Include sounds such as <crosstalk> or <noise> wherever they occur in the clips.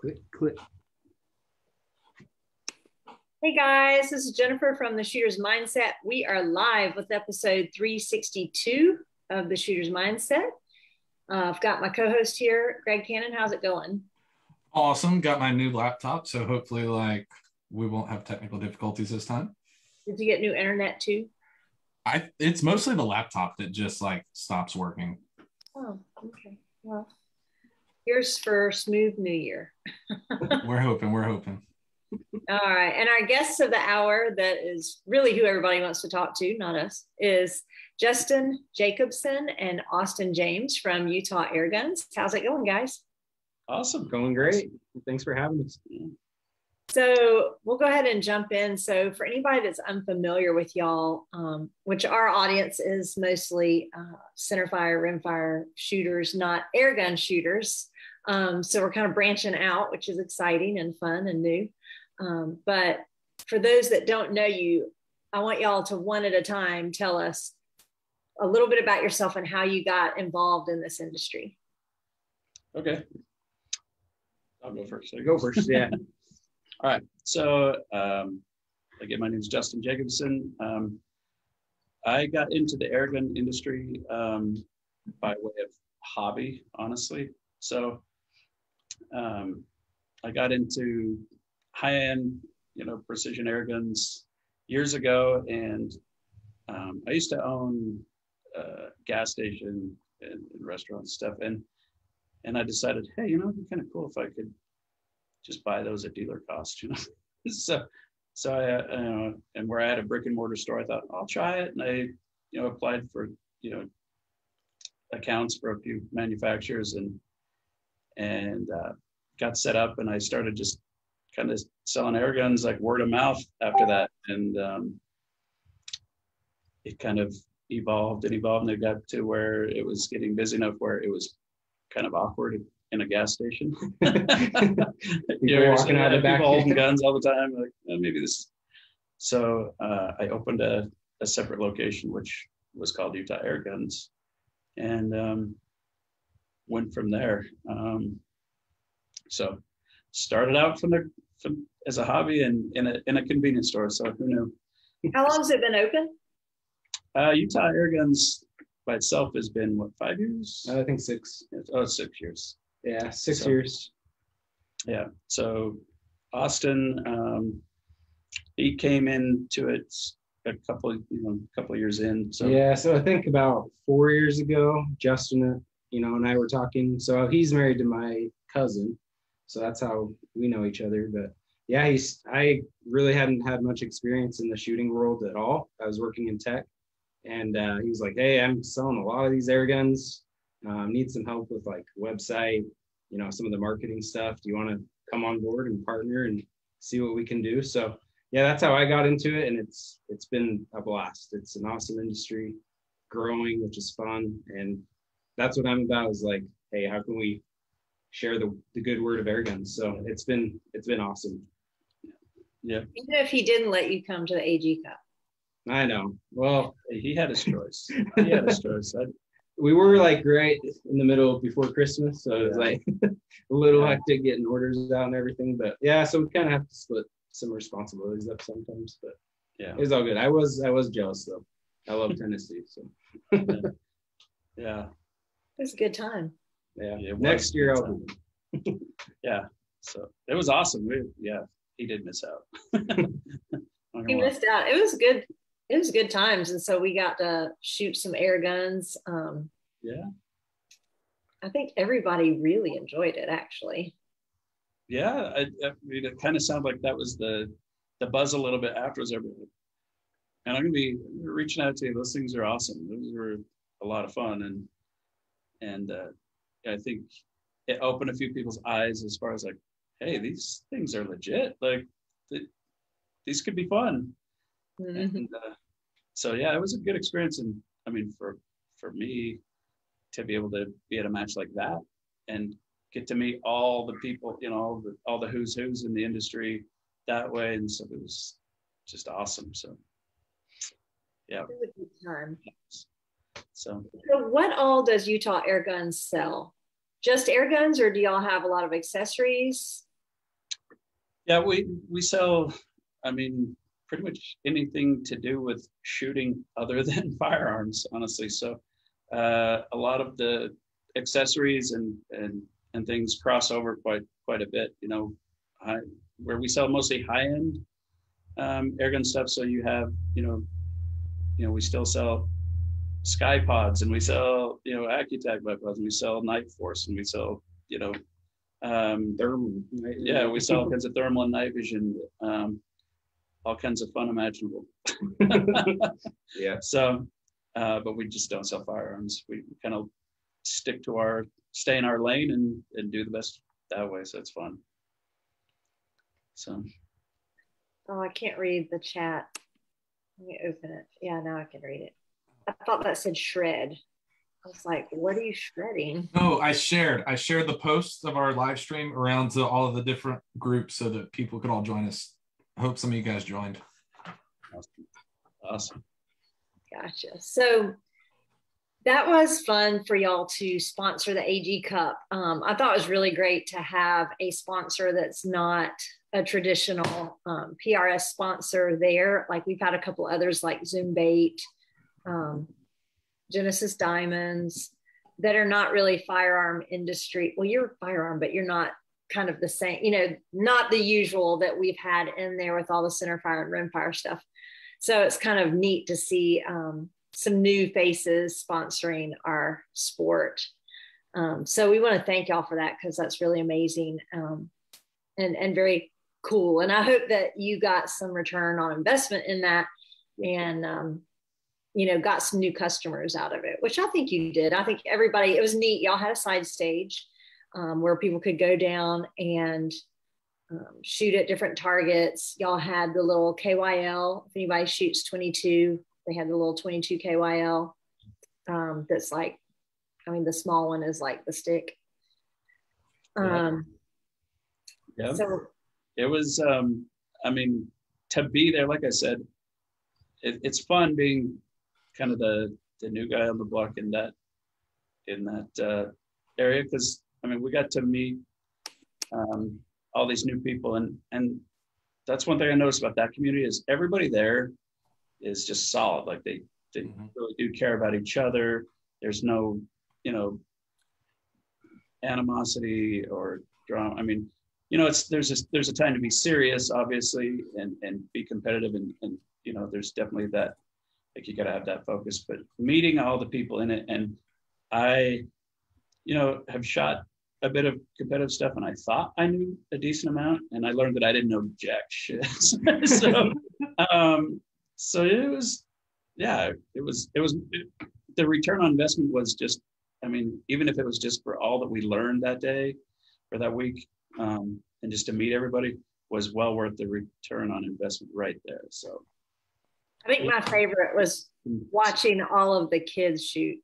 Click, click. Hey guys, this is Jennifer from the Shooter's Mindset. We are live with episode 362 of the Shooter's Mindset. Uh, I've got my co-host here, Greg Cannon. How's it going? Awesome. Got my new laptop, so hopefully, like, we won't have technical difficulties this time. Did you get new internet too? I. It's mostly the laptop that just like stops working. Oh, okay. Well, here's for smooth New Year. <laughs> we're hoping. We're hoping. All right. And our guests of the hour, that is really who everybody wants to talk to, not us, is Justin Jacobson and Austin James from Utah Air Guns. How's it going, guys? Awesome. Going great. Thanks for having us. So we'll go ahead and jump in. So for anybody that's unfamiliar with y'all, um, which our audience is mostly uh, centerfire, rimfire shooters, not air gun shooters. Um, so we're kind of branching out, which is exciting and fun and new. Um, but for those that don't know you, I want y'all to one at a time tell us a little bit about yourself and how you got involved in this industry. Okay. I'll go first. I Go first. Yeah. <laughs> All right. So, um, again, my name is Justin Jacobson. Um, I got into the airgun industry um, by way of hobby, honestly. So, um, I got into high-end, you know, precision air guns years ago, and um, I used to own a gas station and, and restaurant stuff, and and I decided, hey, you know, it'd be kind of cool if I could just buy those at dealer cost, you know. <laughs> so so I, uh, and where I had a brick and mortar store, I thought I'll try it, and I, you know, applied for you know accounts for a few manufacturers and and uh, got set up, and I started just kind of selling air guns like word of mouth after that, and um, it kind of evolved and evolved, and it got to where it was getting busy enough where it was kind of awkward in a gas station. <laughs> You're walking out of the back. People holding guns all the time. Like oh, maybe this. So uh, I opened a, a separate location, which was called Utah Air Guns, and um, went from there. Um, so started out from the from, as a hobby and in a in a convenience store. So who knew? How long has it been open? Uh, Utah Air Guns by itself has been what five years? I think six. Oh, six years. Yeah, six So- years. Yeah. So Austin, um, he came into it a couple, you know, a couple years in. So yeah, so I think about four years ago, Justin, you know, and I were talking. So he's married to my cousin, so that's how we know each other. But yeah, he's I really hadn't had much experience in the shooting world at all. I was working in tech, and uh, he was like, "Hey, I'm selling a lot of these air guns. Um, need some help with like website, you know, some of the marketing stuff. Do you want to come on board and partner and see what we can do?" So yeah, that's how I got into it, and it's it's been a blast. It's an awesome industry, growing, which is fun, and that's what I'm about. Is like, hey, how can we share the, the good word of air guns? So it's been it's been awesome. yeah, Even if he didn't let you come to the AG Cup. I know. Well, he had his choice. He had his <laughs> choice. I, we were like right in the middle before Christmas, so it was Yeah. like <laughs> a little Yeah. hectic getting orders out and everything. But yeah, so we kind of have to split some responsibilities up sometimes. But yeah, it was all good. I was I was jealous though. I love Tennessee, so <laughs> yeah, It was a good time. yeah. Yeah, Next year I'll do. <laughs> yeah. So it was awesome. We, yeah, he did miss out. <laughs> He missed out. It was good. It was good times, and so we got to shoot some air guns. Um, yeah, I think everybody really enjoyed it, actually. yeah. I, I mean, it kind of sounded like that was the the buzz a little bit afterwards. Everybody, and I'm gonna be reaching out to you. Those things are awesome. Those were a lot of fun, and and uh, I think it opened a few people's eyes as far as like, hey, these things are legit. Like, th- these could be fun. Mhm. and uh, so yeah it was a good experience and i mean for for me to be able to be at a match like that and get to meet all the people you know all the all the who's who's in the industry that way and so it was just awesome so yeah It was a good time. So So, what all does Utah Air Guns sell? Just air guns, or do y'all have a lot of accessories? Yeah, we we sell. I mean, pretty much anything to do with shooting other <laughs> than firearms, honestly. So uh, a lot of the accessories and and and things cross over quite quite a bit. You know, high, where we sell mostly high end um, airgun stuff. So you have you know, you know, we still sell Ckye-Pods and we sell you know Accu-Tac bipods and we sell Nightforce and we sell you know um, Thermal. yeah we sell all kinds of thermal and night vision um, all kinds of fun imaginable <laughs> Yeah. so uh, but we just don't sell firearms we kind of stick to our stay in our lane and and do the best that way so it's fun so Oh, I can't read the chat. Let me open it. Yeah, now I can read it. I thought that said shred. I was like, what are you shredding? No, I shared. I shared the posts of our live stream around to all of the different groups so that people could all join us. I hope some of you guys joined. awesome awesome Gotcha. So that was fun for y'all to sponsor the AG Cup. Um, I thought it was really great to have a sponsor that's not a traditional um, PRS sponsor there. Like we've had a couple others like Zoom Bait, um, Genesis Diamonds that are not really firearm industry. Well, you're firearm, but you're not kind of the same, you know, not the usual that we've had in there with all the center fire and rim fire stuff. So it's kind of neat to see um, some new faces sponsoring our sport. Um, so we want to thank y'all for that because that's really amazing um, and and very cool. And I hope that you got some return on investment in that and um, you know got some new customers out of it, which I think you did. I think everybody it was neat. Y'all had a side stage um, where people could go down and um, shoot at different targets. Y'all had the little KYL. If anybody shoots 22, they had the little 22 KYL um, that's like, I mean, the small one is like the stick. Um, yeah So, it was um i mean to be there like i said it, it's fun being kind of the the new guy on the block in that in that uh, area because i mean we got to meet um, all these new people and and that's one thing i noticed about that community is everybody there is just solid like they they Mhm. really do care about each other there's no you know animosity or drama i mean you know it's there's a there's a time to be serious obviously and and be competitive and and you know there's definitely that like you got to have that focus but meeting all the people in it and i you know have shot a bit of competitive stuff and i thought i knew a decent amount and i learned that i didn't know jack shit <laughs> so um so it was yeah it was it was it, the return on investment was just i mean even if it was just for all that we learned that day or that week um, and just to meet everybody was well worth the return on investment right there. So I think my favorite was watching all of the kids shoot.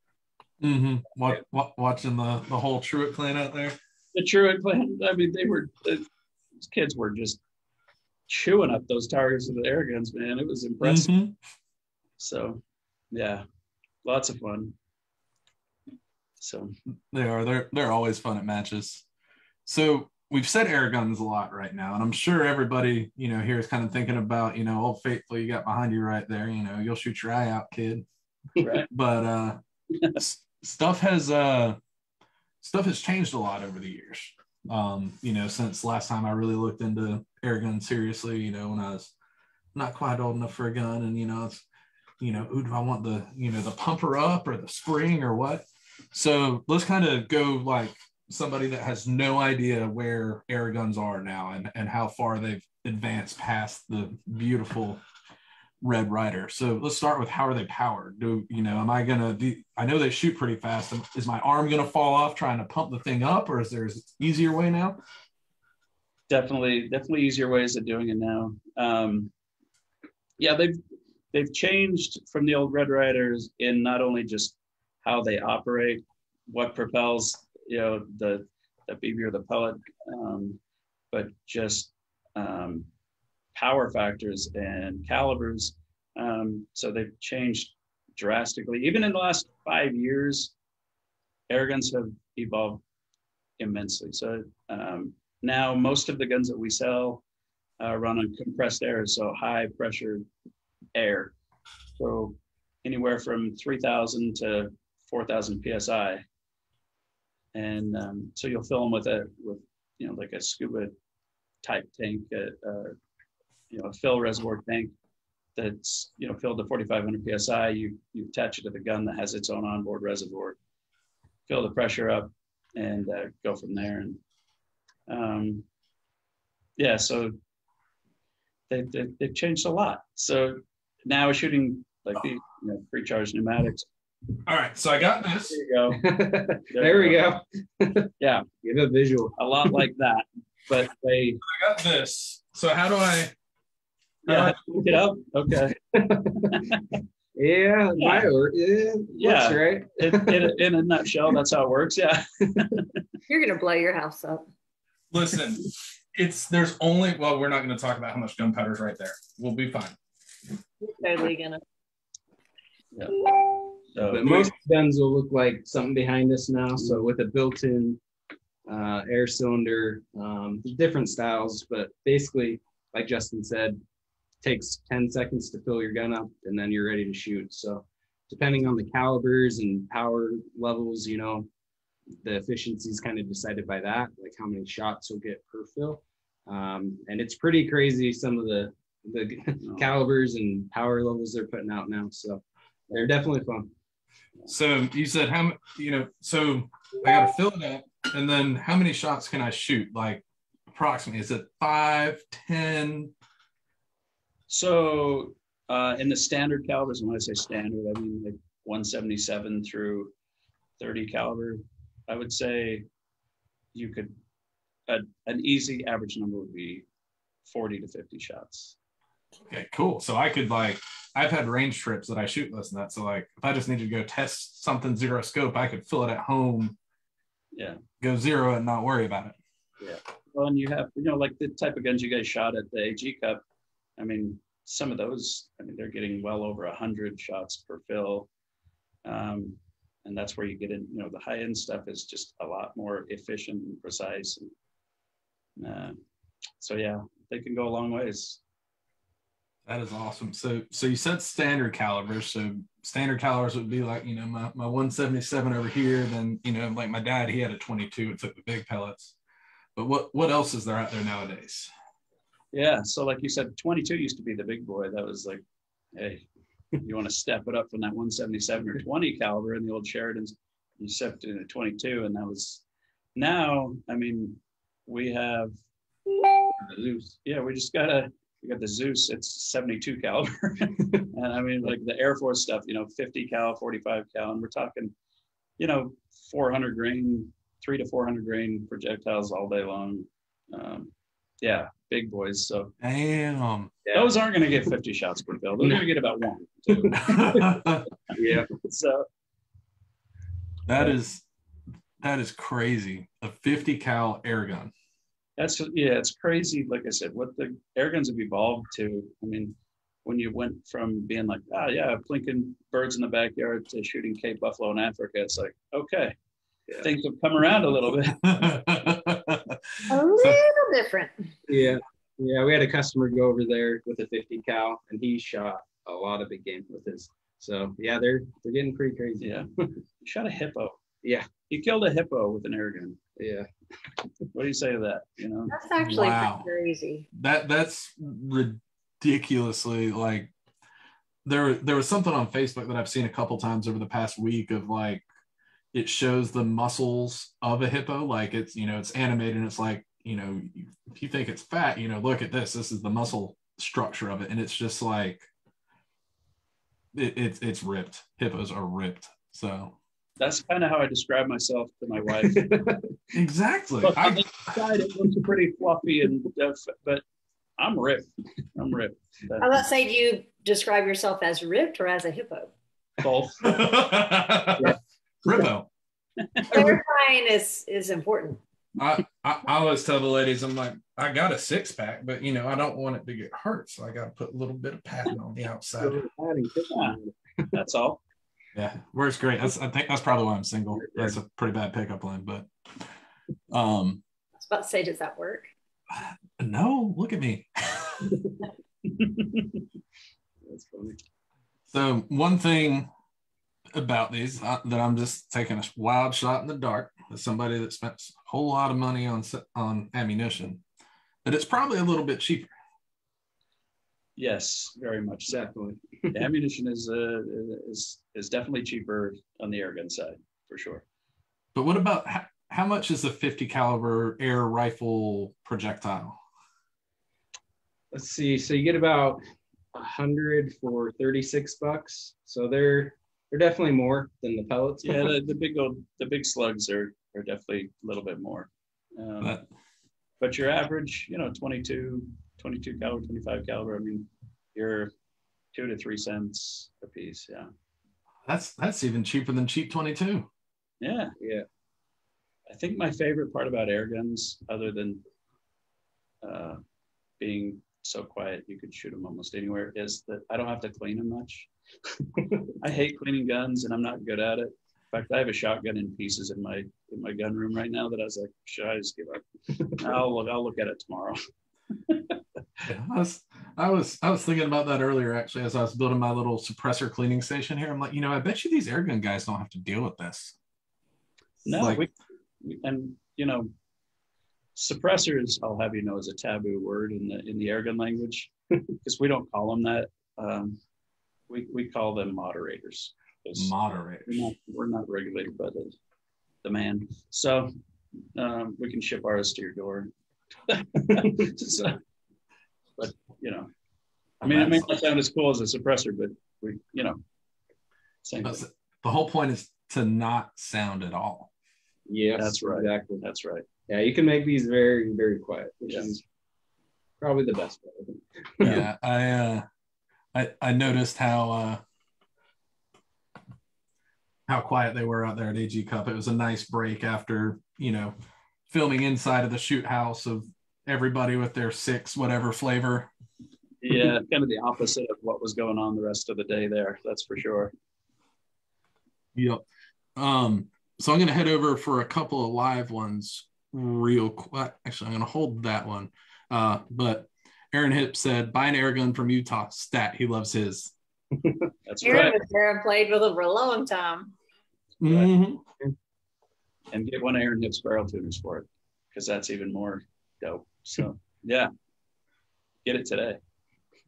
Mm-hmm. Wa- wa- watching the, the whole Truett clan out there. the Truett clan, I mean, they were, the, these kids were just chewing up those targets with the air guns, man. It was impressive. Mhm. So, yeah, lots of fun. So, They are. They're they're always fun at matches. So we've said air guns a lot right now, and I'm sure everybody you know here is kind of thinking about you know old faithful you got behind you right there. You know you'll shoot your eye out, kid. right. But uh, stuff has uh stuff has changed a lot over the years. Um, you know, since last time I really looked into air guns seriously, you know, when I was not quite old enough for a gun, and you know, it's you know, who do I want the you know the pumper up or the spring or what? So let's kind of go like somebody that has no idea where air guns are now and and how far they've advanced past the beautiful Red Ryder. So let's start with how are they powered? Do you know? Am I gonna? Do, I know they shoot pretty fast. Is my arm gonna fall off trying to pump the thing up, or is there an easier way now? definitely definitely easier ways of doing it now um yeah they've they've changed from the old red Ryders in not only just how they operate what propels you know the the bb or the pellet um but just um power factors and calibers um so they've changed drastically even in the last five years air guns have evolved immensely so um now most of the guns that we sell uh, run on compressed air, so high pressure air. So anywhere from 3,000 to 4,000 psi. And um, so you'll fill them with a with you know like a scuba type tank, a, a you know a fill reservoir tank that's you know filled to 4,500 psi. You you attach it to the gun that has its own onboard reservoir, fill the pressure up, and uh, go from there. And um, yeah, so they, they they've changed a lot. So now we're shooting like the you know, pre-charged pneumatics. All right, so I got this. There you go. <laughs> there we go. <laughs> Yeah, Give a visual. a lot like that. But they I got this. So how do I? yeah, look it up. Okay. <laughs> Yeah, my or yeah, Yeah. right. In, in, a, in a nutshell, that's how it works. Yeah. You're gonna blow your house up. Listen, it's there's only well, we're not going to talk about how much gunpowder's right there. We'll be fine. Totally gonna. So But most guns will look like something behind us now. So with a built-in uh, air cylinder, um, different styles, but basically, like Justin said, takes 10 seconds to fill your gun up, and then you're ready to shoot. So depending on the calibers and power levels, you know, the efficiency is kind of decided by that, like how many shots you'll get per fill. Um, and it's pretty crazy some of the the <laughs> calibers and power levels they're putting out now. So they're definitely fun. So you said how you know? So I got to fill it up, and then how many shots can I shoot? Like approximately, is it five, ten? So uh, in the standard calibers, and when I say standard, I mean like 177 through 30 caliber. I would say you could a, an easy average number would be 40 to 50 shots. Okay, cool. So I could like I've had range trips that I shoot less than that. So like if I just needed to go test something zero scope, I could fill it at home, Yeah. go zero, and not worry about it. Yeah. Well, and you have you know like the type of guns you guys shot at the AG Cup. I mean, some of those. I mean, they're getting well over a hundred shots per fill. Um, and that's where you get in, you know, the high end stuff is just a lot more efficient and precise. And, uh, so yeah, they can go a long ways. That is awesome. So so you said standard calibers. So standard calibers would be like, you know, my, my 177 over here. Then, you know, like my dad, he had a 22 and took the big pellets. But what what else is there out there nowadays? Yeah. So like you said, 22 used to be the big boy. That was like, hey, you want to step it up from that 177 or 20 caliber in the old Sheridans, you stepped in a 22, and that was now. I mean, we have. Yeah, we just got a we got the Zeus. It's 72 caliber, <laughs> and I mean like the Air Force stuff. You know, 50 cal, 45 cal, and we're talking, you know, 400 grain, three to 400 grain projectiles all day long. Um, yeah, big boys. So Damn. those aren't going to get 50 shots per fill. They're going to get about one. <laughs> Yeah. <laughs> so that is that is crazy. A 50 cal air gun. That's yeah, it's crazy. Like I said, what the air guns have evolved to. I mean, when you went from being like, ah, yeah, plinking birds in the backyard to shooting Cape buffalo in Africa, it's like, okay, Yeah. things have come around a little bit. <laughs> A little different. Yeah. Yeah. We had a customer go over there with a 50 cal and he shot a lot of big game with his. So yeah, they're they're getting pretty crazy. Yeah, <laughs> you shot a hippo. Yeah. He killed a hippo with an air gun. Yeah. <laughs> What do you say to that? You know, That's actually Wow. pretty crazy. that that's ridiculously like there there was something on Facebook that I've seen a couple times over the past week of like it shows the muscles of a hippo like it's you know it's animated and it's like you know if you think it's fat you know look at this this is the muscle structure of it and it's just like it, it's it's ripped hippos are ripped so that's kind of how I describe myself to my wife. <laughs> exactly Look, on I, the side, it looks pretty fluffy and stuff, but I'm ripped. I'm ripped. I was about to say, do you describe yourself as ripped or as a hippo? Both. <laughs> Rippo. Clarifying is is important. I, I, I always tell the ladies, I'm like, I got a six pack, but you know, I don't want it to get hurt. So I got to put a little bit of padding on the outside. That's all. Yeah, works great. That's, I think that's probably why I'm single. That's a pretty bad pickup line, but um, I was about to say, does that work? No, look at me. That's <laughs> funny. So one thing about these uh, that I'm just taking a wild shot in the dark as somebody that spent a whole lot of money on on ammunition, that it's probably a little bit cheaper. Yes, very much. So. Definitely. The ammunition is uh, is is definitely cheaper on the air gun side for sure. But what about how, how much is a 50 caliber air rifle projectile? Let's see. So you get about a hundred for 36 bucks. So they're they're definitely more than the pellets. Yeah, the, the big old the big slugs are are definitely a little bit more. Um, But but your average, you know, 22, 22 caliber, 25 caliber, I mean, you're two to three cents a piece. Yeah. that's that's even cheaper than cheap 22. Yeah. yeah. I think my favorite part about air guns, other than uh, being so quiet you could shoot them almost anywhere, is that I don't have to clean them much. <laughs> I hate cleaning guns, and I'm not good at it. In fact, I have a shotgun in pieces in my in my gun room right now that I was like, should I just give up? <laughs> I'll look, I'll look at it tomorrow. <laughs> Yeah, I was I was I was thinking about that earlier actually as I was building my little suppressor cleaning station here. I'm like, you know, I bet you these airgun guys don't have to deal with this. No, Like- we, and you know, suppressors. I'll have you know is a taboo word in the in the airgun language <laughs> because we don't call them that. Um, we we call them moderators. Moderators. We're not, we're not regulated by the demand, so um, we can ship ours to your door. <laughs> So, but you know, I mean, it may not sound as cool as a suppressor, but we, you know, same. Thing. the whole point is to not sound at all. Yes. That's right. Exactly. That's right. Yeah, you can make these very, very quiet, which Yes. is probably the best way. Yeah. <laughs> Yeah, I uh I I noticed how uh how quiet they were out there at AG Cup. It was a nice break after, you know, filming inside of the shoot house of everybody with their six whatever flavor. yeah, <laughs> kind of the opposite of what was going on the rest of the day there. That's for sure. Yep. Um, so I'm gonna head over for a couple of live ones real quick. Actually, I'm gonna hold that one. Uh, but Aaron Hip said, buy an air gun from Utah. Stat, he loves his. <laughs> That's Aaron right. was there and played with him for a long time. Mm-hmm. And get one Aaron Hips barrel tuners for it because that's even more dope. So yeah, get it today.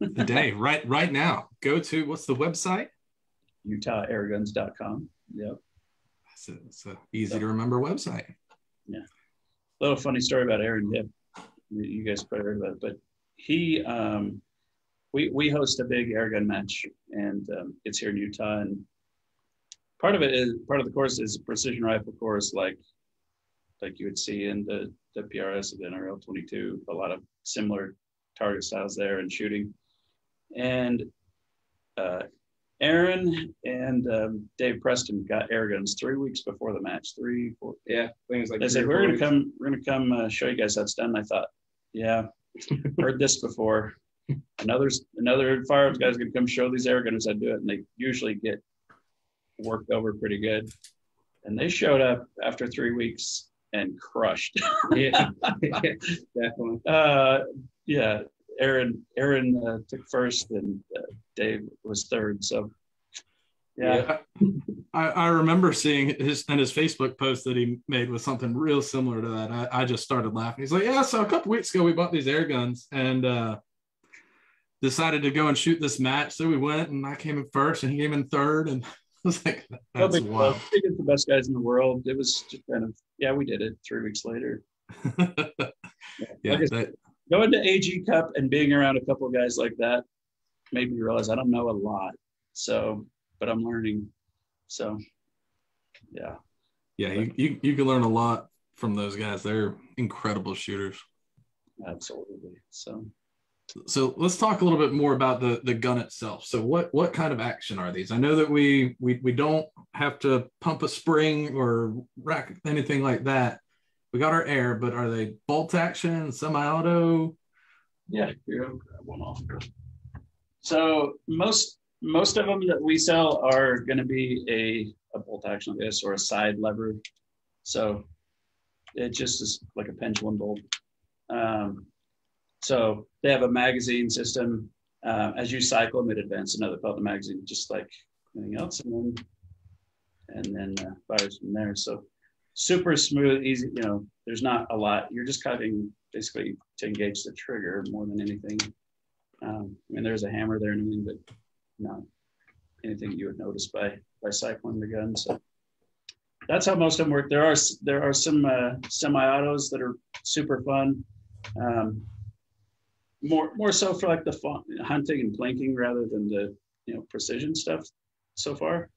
<laughs> Today, right, right now. Go to what's the website? UtahAirguns.com. Yep. It's a, it's a easy to remember website. Yeah. A little funny story about Aaron Hip. You you guys probably heard about it, but he, um, we we host a big airgun match, and um, it's here in Utah. And part of it is part of the course is a precision rifle course, like like you would see in the the PRS of the NRL 22. A lot of similar target styles there and shooting. And uh, Aaron and um, Dave Preston got air guns three weeks before the match. Three, four, Yeah, things like that. they said we're gonna come we're gonna come uh, show you guys how it's done i thought yeah <laughs> heard this before another another firearms guy's gonna come show these air gunners how to do it and they usually get worked over pretty good and they showed up after three weeks and crushed <laughs> yeah, definitely. uh yeah aaron aaron uh, took first and uh, dave was third so yeah, I, I remember seeing his and his Facebook post that he made was something real similar to that. I, I just started laughing. He's like, Yeah, so a couple weeks ago we bought these air guns and uh decided to go and shoot this match. So we went and I came in first and he came in third and <laughs> I was like, No that's big deal. wild. They get the best guys in the world. It was just kind of yeah, we did it three weeks later. <laughs> yeah, Like that, going to AG Cup and being around a couple of guys like that made me realize I don't know a lot. So, but I'm learning. So, yeah, yeah, you, you you can learn a lot from those guys. They're incredible shooters. absolutely. So, so let's talk a little bit more about the the gun itself so what what kind of action are these i know that we we, we don't have to pump a spring or rack anything like that we got our air but are they bolt action semi-auto yeah, here, one off. So most most of them that we sell are going to be a a bolt action like this or a side lever. So it just is like a pendulum bolt. Um, so they have a magazine system. Uh, as you cycle them, it advances another pellet magazine, just like anything else, and then and then uh, fires from there. So super smooth, easy. You know, there's not a lot. You're just cutting basically to engage the trigger more than anything. Um, I mean, there's a hammer there and everything, but not anything you would notice by by cycling the gun. So that's how most of them work. There are there are some uh, semi-autos that are super fun. Um, more more so for like the fun, hunting and plinking rather than the you know precision stuff so far.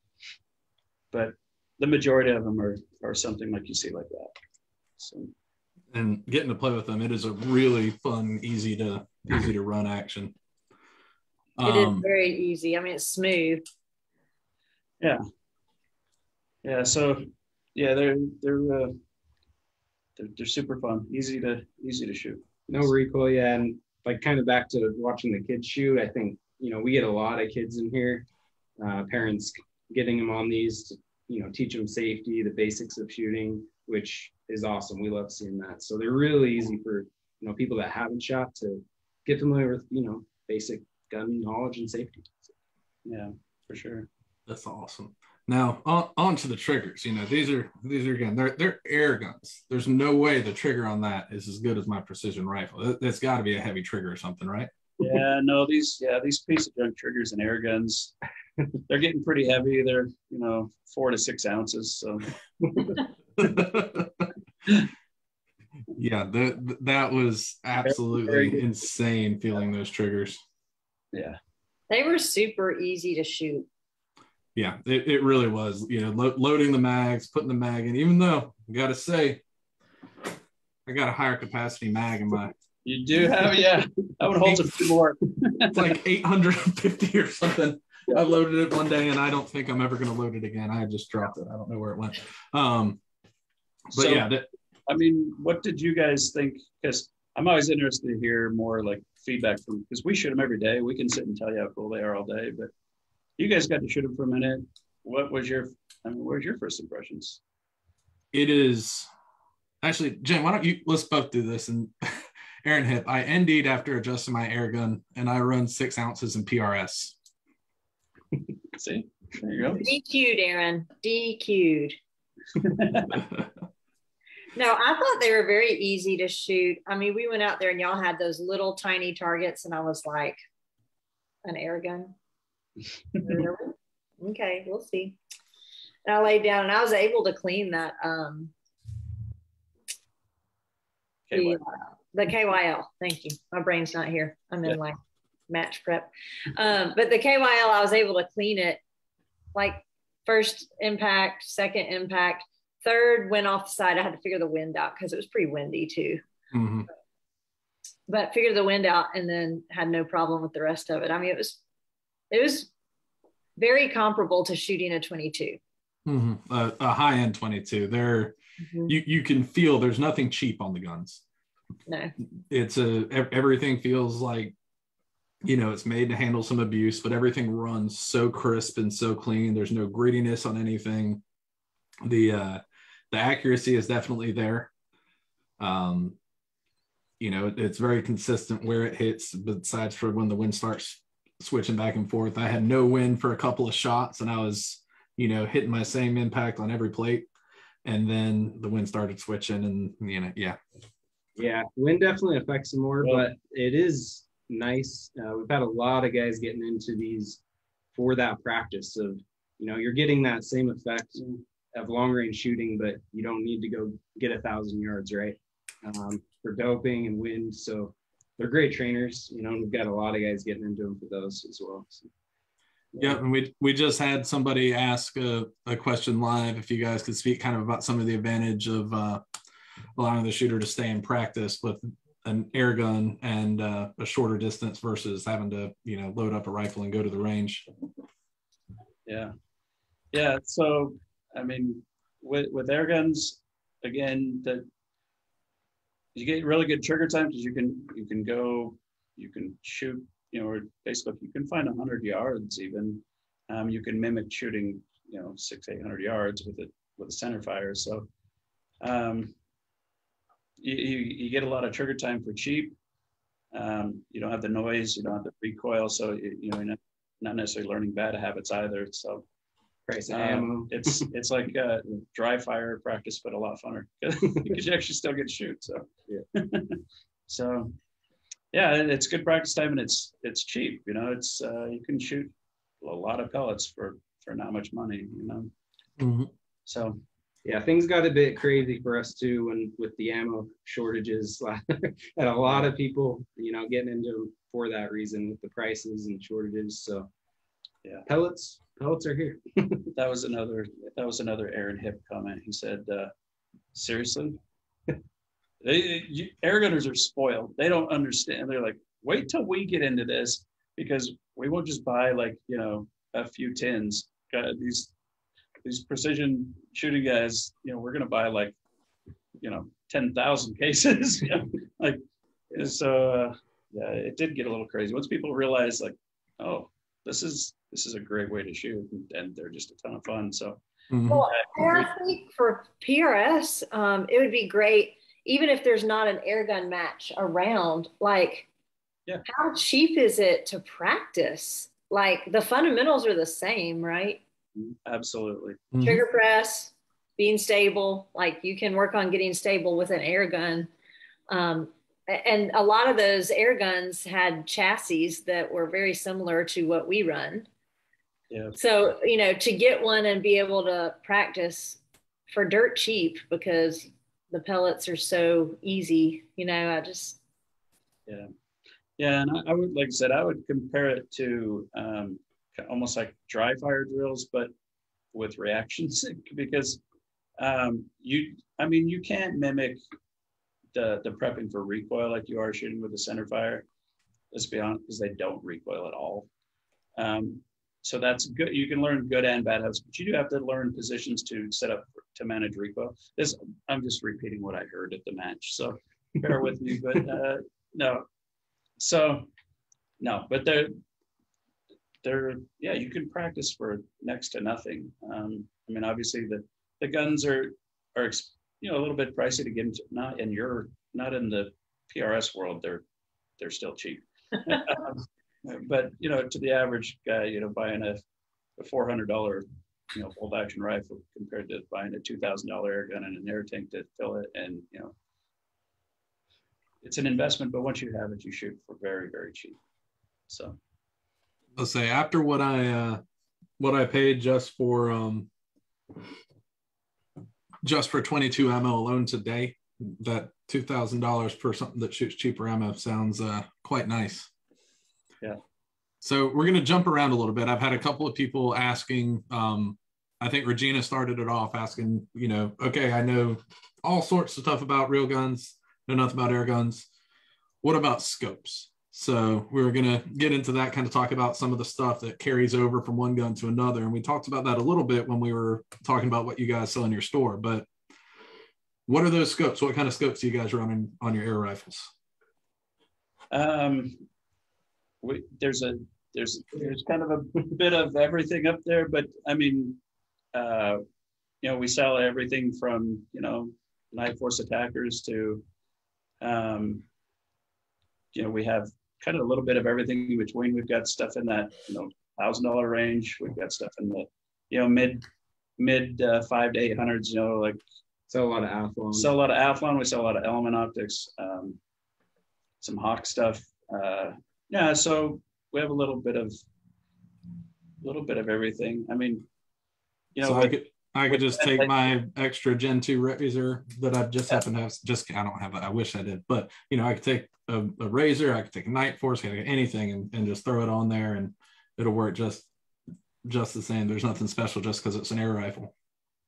But the majority of them are are something like you see like that. So and getting to play with them, it is a really fun, easy to easy to run action. It is um, very easy. I mean, it's smooth. Yeah. Yeah. So yeah, they're they're uh, they're, they're super fun, easy to easy to shoot. No recoil, yeah, and like kind of back to watching the kids shoot. I think you know we get a lot of kids in here, uh, parents getting them on these to you know teach them safety, the basics of shooting, which is awesome. We love seeing that. So they're really easy for you know people that haven't shot to get familiar with you know basic gun knowledge and safety. Yeah, for sure. That's awesome. Now on, on to the triggers. You know, these are these are again they're they're air guns. There's no way the trigger on that is as good as my precision rifle. That's got to be a heavy trigger or something, right? Yeah, no, these yeah these piece of junk triggers and air guns, <laughs> they're getting pretty heavy. They're you know four to six ounces. So. <laughs> yeah, the, that was absolutely insane feeling those triggers. Yeah. They were super easy to shoot yeah, it, it really was. You know, lo- loading the mags, putting the mag in. Even though I got to say, I got a higher capacity mag in my. You do have, yeah. I would hold a few more. <laughs> it's like 850 or something. I loaded it one day, and I don't think I'm ever going to load it again. I just dropped it. I don't know where it went. Um, but so, yeah, that, I mean, what did you guys think? Because I'm always interested to hear more like feedback from because we shoot them every day. We can sit and tell you how cool they are all day, but you guys got to shoot him for a minute. What was your, I mean, what was your first impressions? It is actually, Jen, why don't you, let's both do this. And <laughs> Aaron Hip, I ND'd after adjusting my air gun and I run six ounces in PRS. <laughs> See, there you go. DQ'd, Aaron. DQ'd. <laughs> No, I thought they were very easy to shoot. I mean, we went out there and y'all had those little tiny targets, and I was like, an air gun <laughs> okay, we'll see. And I laid down and I was able to clean that um the, uh, the KYL. Thank you. My brain's not here. I'm in yeah. like match prep. Um, but the KYL, I was able to clean it like first impact, second impact, third went off the side. I had to figure the wind out because it was pretty windy too. Mm-hmm. But figured the wind out and then had no problem with the rest of it. I mean, it was it was very comparable to shooting a 22. Mm-hmm. A, a, high end 22. There, mm-hmm. you you can feel there's nothing cheap on the guns. No, it's a everything feels like you know it's made to handle some abuse, but everything runs so crisp and so clean. There's no grittiness on anything. The uh, the accuracy is definitely there. Um, you know, it's very consistent where it hits, besides for when the wind starts switching back and forth. I had no wind for a couple of shots and I was, you know, hitting my same impact on every plate. And then the wind started switching and, you know, yeah. Yeah, wind definitely affects them more, but it is nice. Uh, we've had a lot of guys getting into these for that practice of, you know, you're getting that same effect of long range shooting, but you don't need to go get a thousand yards, right? Um, for doping and wind. So they're great trainers, you know, we've got a lot of guys getting into them for those as well. So, yeah. yeah, and we we just had somebody ask a, a question live if you guys could speak kind of about some of the advantage of uh, allowing the shooter to stay in practice with an air gun and uh, a shorter distance versus having to you know load up a rifle and go to the range. Yeah, yeah. So I mean, with with air guns, again, the you get really good trigger time because you can you can go you can shoot you know or basically you can find 100 yards even um, you can mimic shooting you know six eight hundred yards with it with a center fire so um, you, you, you get a lot of trigger time for cheap. Um, you don't have the noise, you don't have the recoil, so you, you know not, not necessarily learning bad habits either. So Price of um, it's it's like uh, dry fire practice, but a lot funner <laughs> because you actually still get to shoot. So Yeah. <laughs> so yeah, it's good practice time and it's it's cheap. You know, it's uh, you can shoot a lot of pellets for for not much money. You know, Mhm. so yeah, things got a bit crazy for us too when with the ammo shortages <laughs> and a lot of people, you know, getting into them for that reason with the prices and shortages. So Yeah. pellets, pellets are here. <laughs> that was another that was another Aaron Hip comment. He said, uh, "Seriously, <laughs> they you, air gunners are spoiled. They don't understand. They're like, wait till we get into this because we won't just buy like you know a few tins. Uh, these these precision shooting guys, you know, we're gonna buy like you know ten thousand <laughs> cases. like so. Uh, yeah, it did get a little crazy once people realized like, oh, this is this is a great way to shoot, and, and they're just a ton of fun. So Mhm. Well, I think for PRS, um, it would be great, even if there's not an air gun match around, like, Yeah. how cheap is it to practice? Like, the fundamentals are the same, right? absolutely, Mhm. Trigger press, being stable, like, you can work on getting stable with an air gun. Um, and a lot of those air guns had chassis that were very similar to what we run. Yeah, So, you know, to get one and be able to practice for dirt cheap because the pellets are so easy, you know, I just, yeah, yeah. And I, I would like I said, I would compare it to um, almost like dry fire drills, but with reactions <laughs> because um, you, I mean, you can't mimic the the prepping for recoil like you are shooting with a center fire. Let's be honest, because they don't recoil at all. Um, so that's good. You can learn good and bad habits, but you do have to learn positions to set up to manage repo. This I'm just repeating what I heard at the match, so bear with me. But uh, no, so no, but they're they're yeah, you can practice for next to nothing. Um, I mean, obviously the the guns are are you know a little bit pricey to get into. Not in your not in the PRS world. They're they're still cheap. <laughs> But you know, to the average guy, you know, buying a, a four hundred dollar, you know, bolt action rifle compared to buying a two thousand dollar air gun and an air tank to fill it, and you know, it's an investment. But once you have it, you shoot for very very cheap. So I'll say after what I uh what I paid just for um just for 22 ammo alone today, that two thousand dollars for something that shoots cheaper ammo sounds uh quite nice. Yeah. So we're gonna jump around a little bit. I've had a couple of people asking, um, I think Regina started it off asking, you know, okay, I know all sorts of stuff about real guns, know nothing about air guns. What about scopes? So we are going to get into that, kind of talk about some of the stuff that carries over from one gun to another. And we talked about that a little bit when we were talking about what you guys sell in your store. But what are those scopes? What kind of scopes do you guys run on your air rifles? um, we, there's a there's there's kind of a bit of everything up there, but I mean, uh, you know, we sell everything from you know Nightforce ATACRs to, um, you know, we have kind of a little bit of everything in between. We've got stuff in that you know thousand dollar range. We've got stuff in the you know mid mid uh, five to eight hundreds. You know, like So a lot of Athlon. sell a lot of Athlon. We sell a lot of Element Optics, um, some Hawke stuff. Uh, yeah, so we have a little bit of, a little bit of everything. I mean, you know, so I could, I could just take my extra Gen 2 razor that I just happen to have. Just, I don't have it. I wish I did. But, you know, I could take a, a razor, I could take a Nightforce, I could anything and, and just throw it on there and it'll work just just the same. There's nothing special just because it's an air rifle.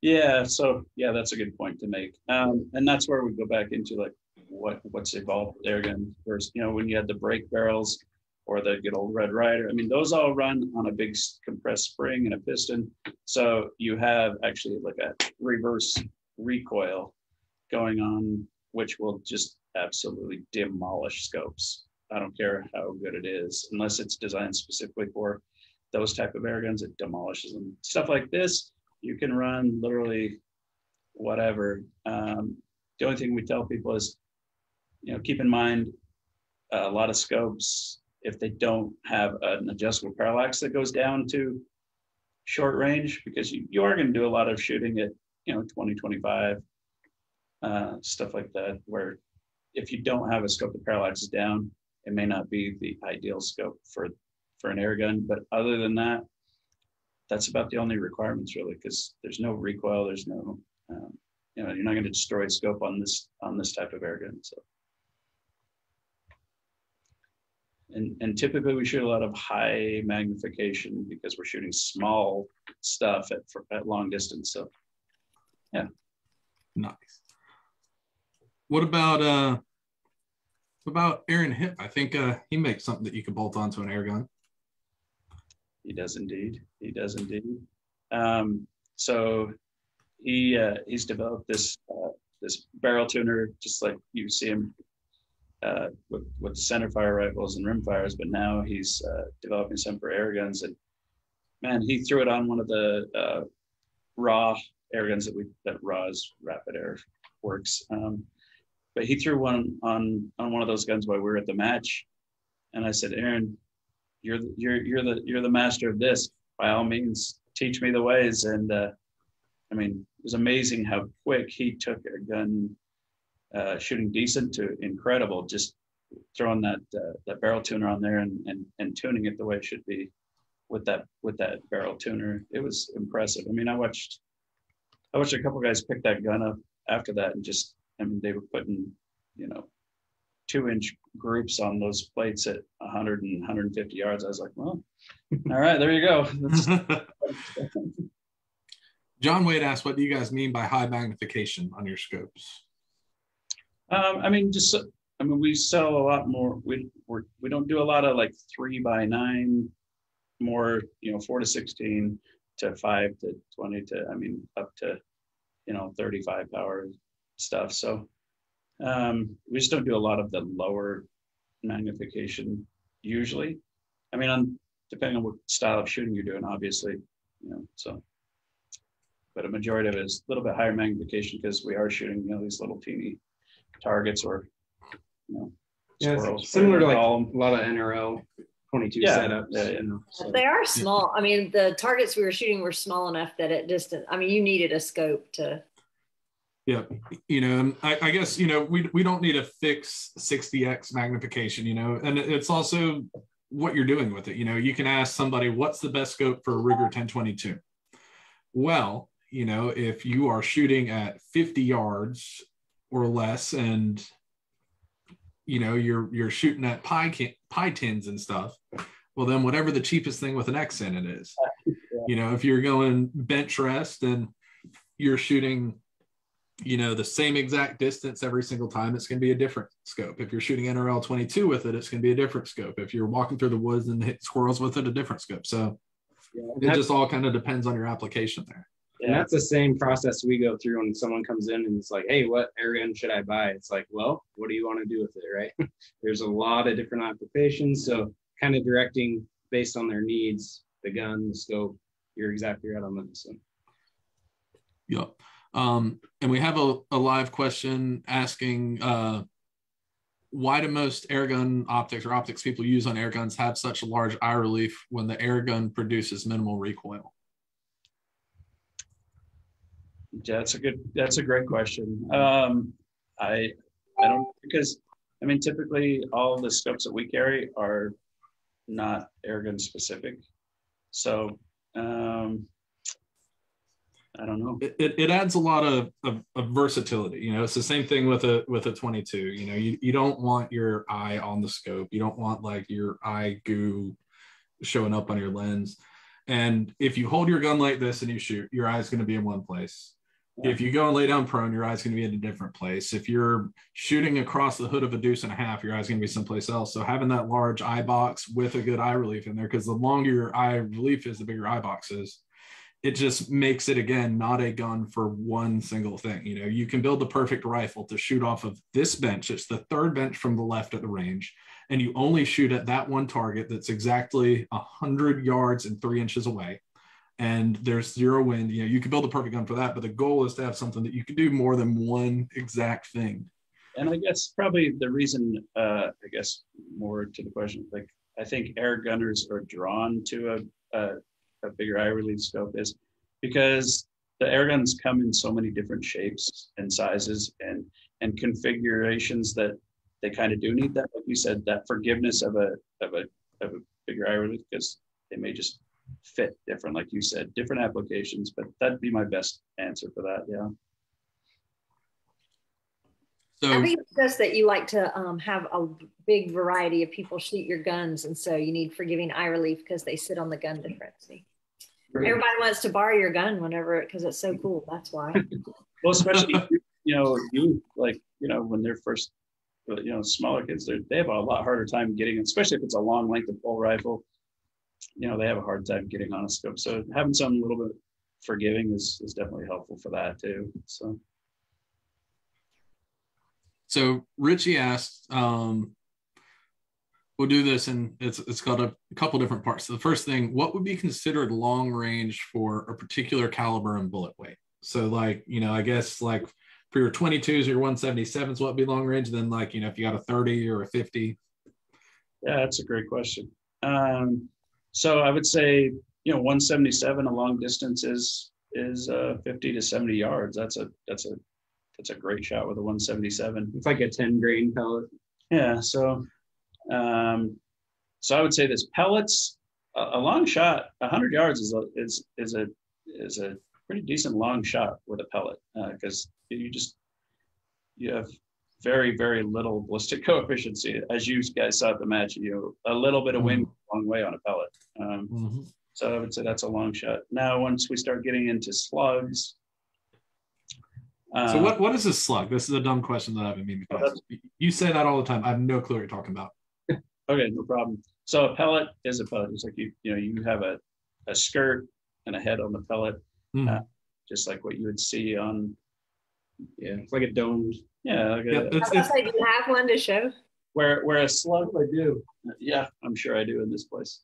yeah. So yeah, that's a good point to make. Um, and that's where we go back into like what what's evolved there again. First, you know, when you had the brake barrels or the good old Red Ryder. I mean, those all run on a big compressed spring and a piston. So you have actually like a reverse recoil going on, which will just absolutely demolish scopes. I don't care how good it is, unless it's designed specifically for those type of air guns, it demolishes them. Stuff like this, you can run literally whatever. Um, the only thing we tell people is you know, keep in mind a lot of scopes, if they don't have an adjustable parallax that goes down to short range, because you, you are going to do a lot of shooting at, you know, 20, 25, uh, stuff like that, where if you don't have a scope that parallaxes down, it may not be the ideal scope for, for an air gun. But other than that, that's about the only requirements really, because there's no recoil, there's no, um, you know, you're not going to destroy scope on this on this type of air gun. So. And, and typically we shoot a lot of high magnification because we're shooting small stuff at, at long distance. So, yeah. Nice. What about uh, what about Aaron Hip? I think uh, he makes something that you can bolt onto an air gun. He does indeed. He does indeed. Um, so he uh, he's developed this uh, this barrel tuner, just like you see him uh, with with centerfire rifles and rimfires, but now he's uh, developing some for air guns. And man, he threw it on one of the uh, raw air guns that we that RAW's Rapid Air Works. Um, but he threw one on on one of those guns while we were at the match, and I said, Aaron, you're you're you're the you're the master of this. By all means, teach me the ways. And uh, I mean, it was amazing how quick he took a gun uh, shooting decent to incredible. Just throwing that uh, that barrel tuner on there and, and and tuning it the way it should be with that with that barrel tuner. It was impressive. I mean, I watched I watched a couple guys pick that gun up after that and just I mean, they were putting, you know, two inch groups on those plates at 100 and 150 yards. I was like, well, all right, there you go. <laughs> <laughs> John Wade asked, what do you guys mean by high magnification on your scopes? Um, I mean, just, I mean, we sell a lot more. We we're, we don't do a lot of like three by nine, more, you know, four to 16 to five to 20 to, I mean, up to, you know, 35 power stuff. So um, we just don't do a lot of the lower magnification usually. I mean, on depending on what style of shooting you're doing, obviously, you know. So, but a majority of it is a little bit higher magnification because we are shooting, you know, these little teeny targets or, you know, yeah, similar to like a lot of NRL 22 yeah, setups. Yeah, you know, so. They are small. I mean, the targets we were shooting were small enough that at distance, I mean, you needed a scope to yeah, you know, I, I, guess you know we we don't need a fix 60x magnification, you know, and it's also what you're doing with it. You know, you can ask somebody what's the best scope for a Ruger 1022. Well, you know, if you are shooting at 50 yards or less, and you know you're you're shooting at pie can, pie tins and stuff, well then whatever the cheapest thing with an X in it is. <laughs> Yeah. You know, if you're going bench rest and you're shooting you know the same exact distance every single time it's going to be a different scope. If you're shooting nrl 22 with it it's going to be a different scope. If you're walking through the woods and hit squirrels with it a different scope. So yeah, it just all kind of depends on your application there and that's the same process we go through when someone comes in and it's like hey what gun should i buy? It's like well what do you want to do with it? Right? <laughs> There's a lot of different applications. So kind of directing based on their needs the gun the scope you're exactly right on that so. Yep um, and we have a, a live question asking uh, why do most airgun optics or optics people use on airguns have such a large eye relief when the airgun produces minimal recoil? That's a good. That's a great question. Um, I I don't because I mean typically all the scopes that we carry are not airgun specific. So um, I don't know. It, it, adds a lot of, of, of, versatility. You know, it's the same thing with a with a 22. You know, you, you don't want your eye on the scope. You don't want like your eye goo showing up on your lens. And if you hold your gun like this and you shoot, your eye's going to be in one place. If you go and lay down prone, your eye's going to be in a different place. If you're shooting across the hood of a deuce and a half, your eye's going to be someplace else. So having that large eye box with a good eye relief in there, because the longer your eye relief is, the bigger eye box is it just makes it again not a gun for one single thing. You know, you can build the perfect rifle to shoot off of this bench. It's the third bench from the left at the range, and you only shoot at that one target that's exactly a hundred yards and three inches away. And there's zero wind. You know, you can build a perfect gun for that, but the goal is to have something that you can do more than one exact thing. and I guess probably the reason, uh, I guess more to the question, like I think air gunners are drawn to a, a, a bigger eye relief scope is because the air guns come in so many different shapes and sizes and and configurations that they kind of do need that, like you said, that forgiveness of a of a of a bigger eye relief because they may just fit different, like you said, different applications. But that'd be my best answer for that. Yeah. So I think it's just that you like to um, have a big variety of people shoot your guns, and so you need forgiving eye relief because they sit on the gun differently. Everybody wants to borrow your gun whenever because it's so cool. That's why. <laughs> well, especially you know you like you know when they're first you know smaller kids they have a lot harder time getting especially if it's a long length of full rifle you know they have a hard time getting on a scope so having something a little bit forgiving is is definitely helpful for that too so so Richie asked, um, we'll do this and it's it's got a, a couple different parts. So the first thing, what would be considered long range for a particular caliber and bullet weight? So like, you know, I guess like for your 22s or your 177s, what would be long range? Then like, you know, if you got a 30 or a 50? Yeah, that's a great question. Um, so I would say, you know, 177 a long distance is is uh, 50 to 70 yards. That's a that's a that's a great shot with a 177. It's like a 10 grain pellet. Yeah. So, um, so I would say this pellets, a, a long shot, 100 yards is a, is is a is a pretty decent long shot with a pellet because uh, you just you have very very little ballistic <laughs> coefficient as you guys saw at the match. You know, a little bit of wind mm-hmm. long way on a pellet. Um, mm-hmm. So I would say that's a long shot. Now, once we start getting into slugs, so what, what is a slug? This is a dumb question that I've been meaning to ask. You say that all the time. I have no clue what you're talking about. <laughs> okay, no problem. So a pellet is a pellet. It's like you you know you have a, a skirt and a head on the pellet, mm. uh, just like what you would see on. Yeah, it's like a dome. Yeah, like yeah, a, it's, it's, do you have one to show? Where where a slug? I do. Yeah, I'm sure I do in this place.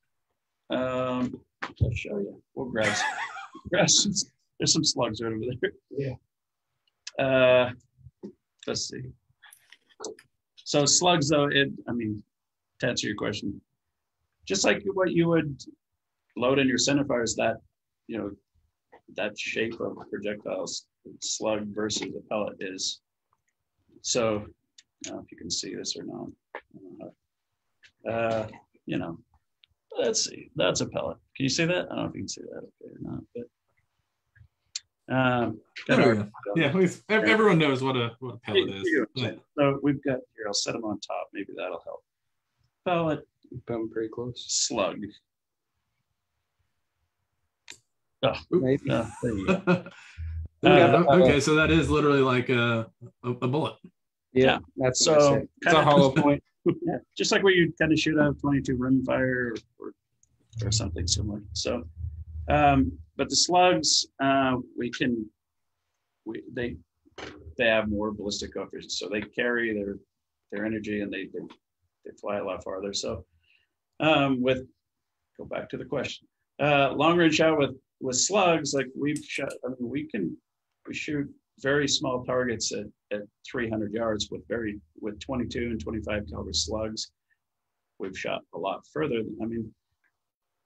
Um, I'll show you. We'll grab. <laughs> grab some, there's some slugs right over there. Yeah. Uh, let's see. So slugs, though, it, I mean, to answer your question, just like what you would load in your centerfires, that, you know, that shape of projectiles, slug versus a pellet is. So, I don't know if you can see this or not. Uh, you know, let's see. That's a pellet. Can you see that? I don't know if you can see that okay or not, but um, yeah, everyone knows what a what a pellet is. So we've got here. I'll set them on top. Maybe that'll help. Pellet. Come pretty close. Slug. Oh, maybe. Uh, <laughs> there you go. <laughs> uh, okay, so that is literally like a a, a bullet. Yeah, yeah. that's so it's a hollow point. Yeah, just like where you kind of shoot out 22 rimfire or, or something similar. So um, but the slugs, uh, we can, we, they, they have more ballistic coefficients, so they carry their their energy and they they, they fly a lot farther. So um, with go back to the question, uh, long range shot with with slugs, like we've shot, I mean, we can we shoot very small targets at, at 300 yards with very with 22 and 25 caliber slugs. We've shot a lot further. Than, I mean,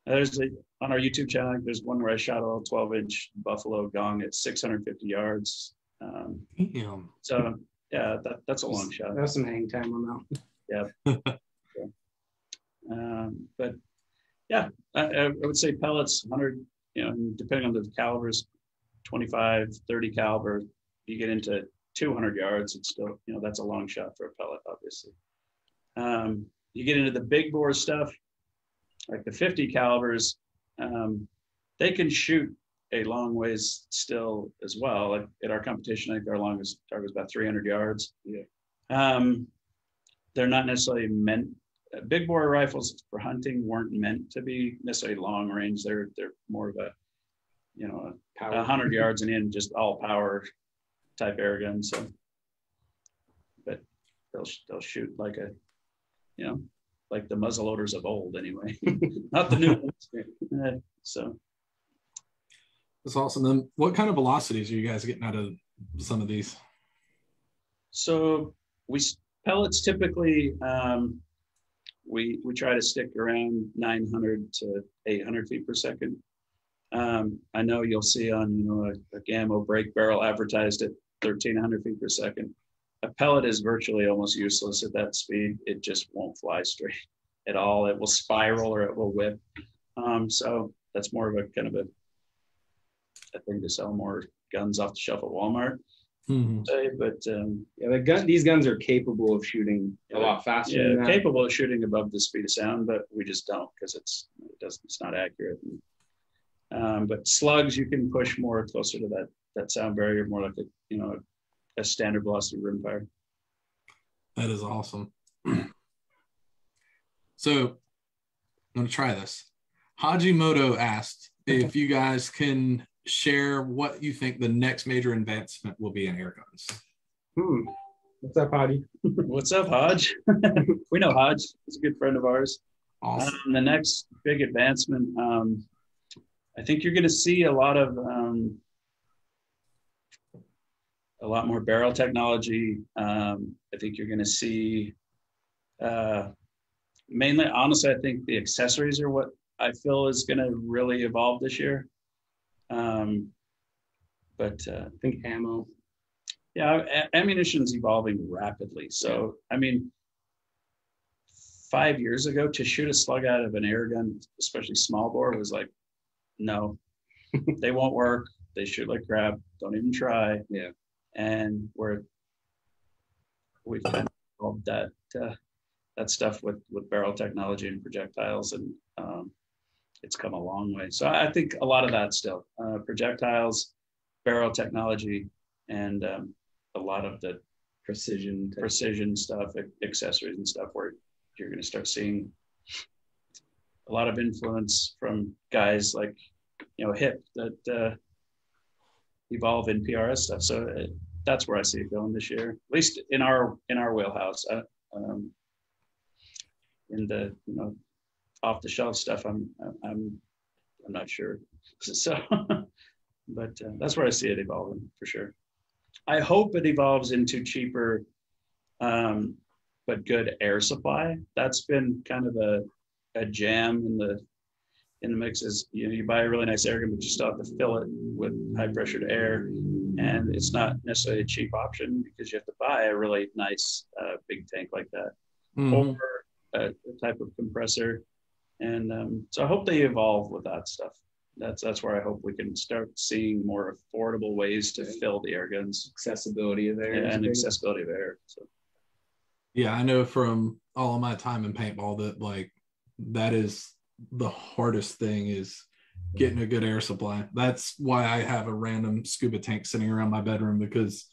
there's a on our YouTube channel. There's one where I shot a 12 inch buffalo gong at 650 yards. Um, Damn. So yeah, that, that's a long shot. That's some hang time on that. Yeah. yeah. <laughs> Um, but yeah, I, I, would say pellets 100. You know, depending on the calibers, 25, 30 caliber. You get into 200 yards, it's still you know that's a long shot for a pellet, obviously. Um, you get into the big bore stuff like the 50 calibers, um, they can shoot a long ways still as well. Like at our competition, I think our longest target was about 300 yards. Yeah. Um, they're not necessarily meant. Uh, big bore rifles for hunting weren't meant to be necessarily long range. They're they're more of a, you know, a hundred <laughs> yards and in, just all power type air gun. So, but they'll they'll shoot like a, you know, like the muzzleloaders of old, anyway, <laughs> not the new <laughs> ones. so that's awesome. Then, what kind of velocities are you guys getting out of some of these? So, we pellets typically um, we we try to stick around 900 to 800 feet per second. Um, I know you'll see on you know a, a Gamo break barrel advertised at 1300 feet per second. A pellet is virtually almost useless at that speed. It just won't fly straight <laughs> at all. It will spiral or it will whip. Um, so that's more of a kind of a, a thing to sell more guns off the shelf at Walmart. Mhm. Say, but um, Yeah, the gun. These guns are capable of shooting a lot faster. yeah, than that. capable of shooting above the speed of sound, but we just don't because it's it doesn't it's not accurate. Um, but slugs you can push more closer to that that sound barrier, more like a you know a standard velocity rimfire. That is awesome. <clears throat> so I'm gonna try this. Hajimoto asked if you guys can share what you think the next major advancement will be in air guns. Hmm. What's up, Hadi? <laughs> What's up, Hodge? <laughs> we know Hodge. He's a good friend of ours. Awesome. Um, the next big advancement, um, I think you're going to see a lot of um, a lot more barrel technology. Um, I think you're going to see uh, mainly, honestly, I think the accessories are what I feel is going to really evolve this year. Um, but uh, I think ammo. yeah, a- ammunition's evolving rapidly. So, I mean, five years ago, to shoot a slug out of an air gun, especially small bore, was like, no, <laughs> they won't work. They shoot like crap. Don't even try. Yeah. And we're we've kind of evolved that uh, that stuff with with barrel technology and projectiles, and um, it's come a long way. So I think a lot of that still uh, projectiles, barrel technology, and um, a lot of the Precision. precision stuff, accessories and stuff, where you're going to start seeing a lot of influence from guys like you know Hip that uh, evolve in PRS stuff. So uh, that's where I see it going this year, at least in our in our wheelhouse. Uh, um, in the you know off the shelf stuff, I'm I'm I'm not sure. <laughs> So, but uh, that's where I see it evolving for sure. I hope it evolves into cheaper, um, but good air supply. That's been kind of a, a jam in the in the mix. Is you know you buy a really nice air gun, but you still have to fill it with high pressured air, and it's not necessarily a cheap option because you have to buy a really nice uh, big tank like that Mhm. or a, a type of compressor. And um, so I hope they evolve with that stuff. That's that's where I hope we can start seeing more affordable ways to fill the air guns Accessibility of air. is and accessibility of air. So Yeah, I know from all of my time in paintball that like that is the hardest thing is getting a good air supply. That's why I have a random scuba tank sitting around my bedroom because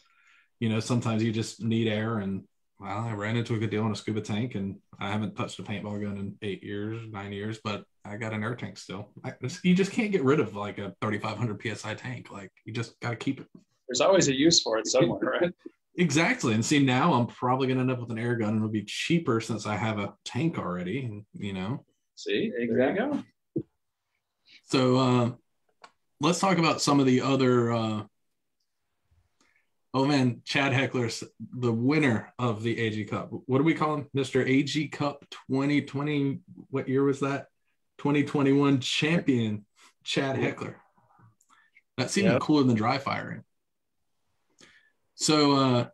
you know sometimes you just need air and well, I ran into a good deal on a scuba tank and I haven't touched a paintball gun in eight years, nine years, but I got an air tank still. I, you just can't get rid of like a 3,500 psi tank. Like you just got to keep it. there's always a use for it somewhere, right? <laughs> Exactly. And see, now I'm probably going to end up with an air gun and it'll be cheaper since I have a tank already, and, you know. See, there you Exactly. go. So uh, let's talk about some of the other. Uh, oh man, Chad Heckler's the winner of the AG Cup. What do we call him? Mr. AG Cup 2020. What year was that? 2021 champion, Chad Heckler. That's even Yep. cooler than dry firing. So uh,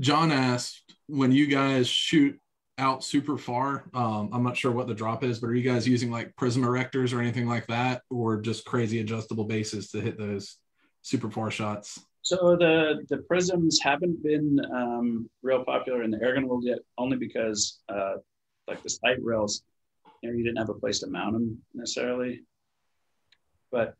John asked when you guys shoot out super far. Um, I'm not sure what the drop is, but are you guys using like prism erectors or anything like that, or just crazy adjustable bases to hit those super far shots? So the the prisms haven't been um, real popular in the airgun world yet, only because uh, like the sight rails, you know, you didn't have a place to mount them necessarily. But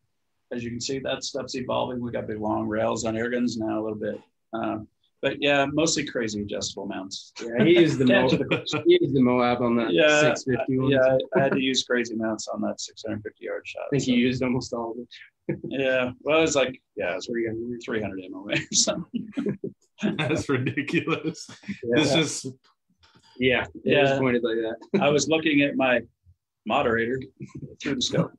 as you can see, that stuff's evolving. We got big long rails on airguns now a little bit. Um, but yeah, mostly crazy adjustable mounts. Yeah, he used the <laughs> Mo- the he used the Moab on that Yeah, 650 one. Yeah, I, I had to <laughs> use crazy mounts on that 650 yard shot. I think so- he used almost all of it. <laughs> Yeah, well, it's like yeah, it's 300, 300 MOA or something. That's ridiculous. Yeah, It's just yeah, it Yeah. was pointed like that. I was looking at my moderator through the scope.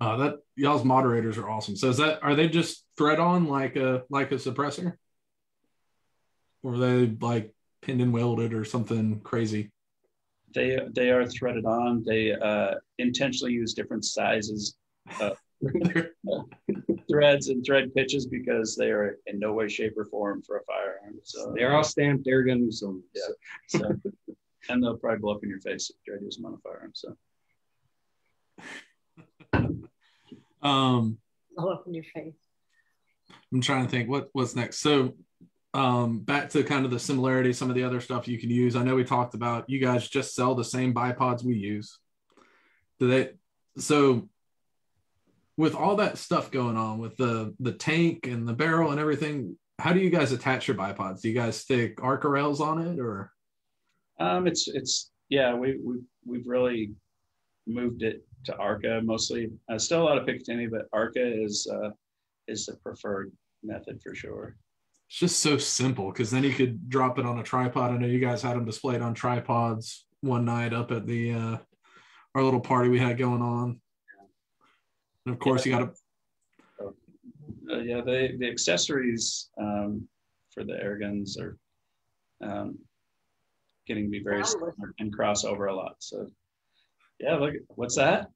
Uh, that y'all's moderators are awesome. So is that are they just thread on like a like a suppressor, or are they like pinned and welded or something crazy? They they are threaded on. They uh, intentionally use different sizes of <laughs> threads and thread pitches because they are in no way, shape, or form for a firearm. So They're all stamped air gun so Yeah. so, and they'll probably blow up in your face if you try to use them on a firearm. So um, All up in your face. I'm trying to think what what's next. So um back to kind of the similarity, some of the other stuff you can use. I know we talked about you guys just sell the same bipods we use. Do they so with all that stuff going on with the the tank and the barrel and everything, how do you guys attach your bipods? Do you guys stick Arca rails on it or um, it's it's yeah we we we've really moved it to Arca mostly. Uh, still a lot of Picatinny, but Arca is uh, is the preferred method for sure. it's just so simple because then you could drop it on a tripod. I know you guys had them displayed on tripods one night up at the uh our little party we had going on. And of course, you got to Uh, yeah, the the accessories um, for the air guns are um, getting to be very Boundless. similar and cross over a lot. So yeah, look, what's that?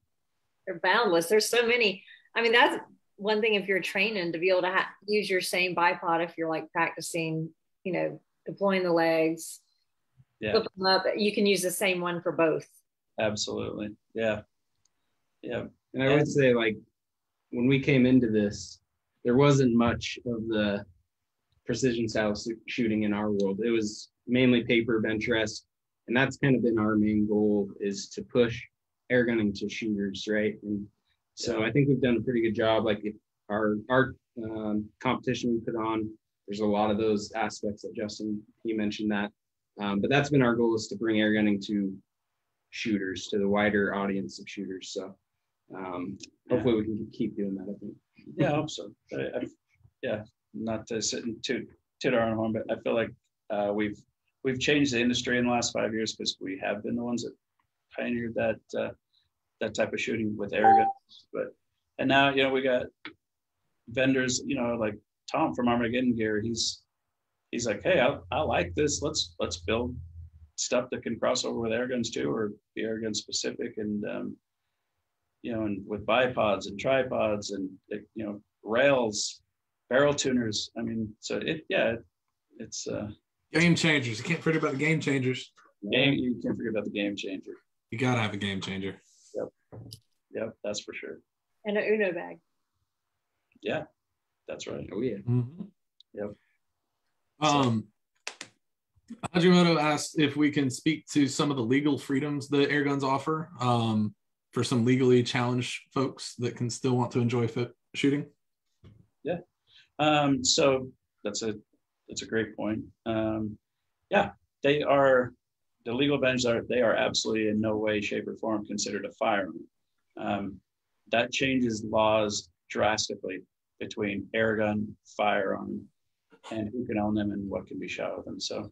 They're boundless. There's so many. I mean, that's one thing if you're training to be able to ha- use your same bipod if you're like practicing, you know, deploying the legs, Yeah, flip them up. You can use the same one for both. absolutely. Yeah, yeah. And I would say, like, when we came into this, there wasn't much of the precision style shooting in our world. It was mainly paper bench rest, and that's kind of been our main goal is to push air gunning to shooters, right? And so I think we've done a pretty good job. Like if our our um, competition we put on, there's a lot of those aspects that Justin he mentioned that, um, but that's been our goal is to bring air gunning to shooters to the wider audience of shooters. So um, hopefully we can keep doing that. I think. Yeah, I hope so. I, I, yeah, not to sit and toot, toot our own horn, but I feel like uh, we've we've changed the industry in the last five years because we have been the ones that pioneered that uh, that type of shooting with air guns. But and now you know we got vendors, you know, like Tom from Armageddon Gear. He's he's like, hey, I, I like this. Let's let's build stuff that can cross over with air guns too, or be air gun specific, and um, you know, and with bipods and tripods and you know rails, barrel tuners. I mean, so it yeah, it's uh game changers. You can't forget about the game changers. game. You can't forget about the game changer. You got to have a game changer. Yep, Yep, that's for sure. And an Uno bag. Yeah, that's right. Oh yeah. Yep. Um, Hajimoto asked if we can speak to some of the legal freedoms that air guns offer um, for some legally challenged folks that can still want to enjoy foot shooting. Yeah, um, so that's a that's a great point. Um, yeah, they are the legal bench are they are absolutely in no way, shape, or form considered a firearm. Um, that changes laws drastically between air gun, firearm, and who can own them and what can be shot with them. So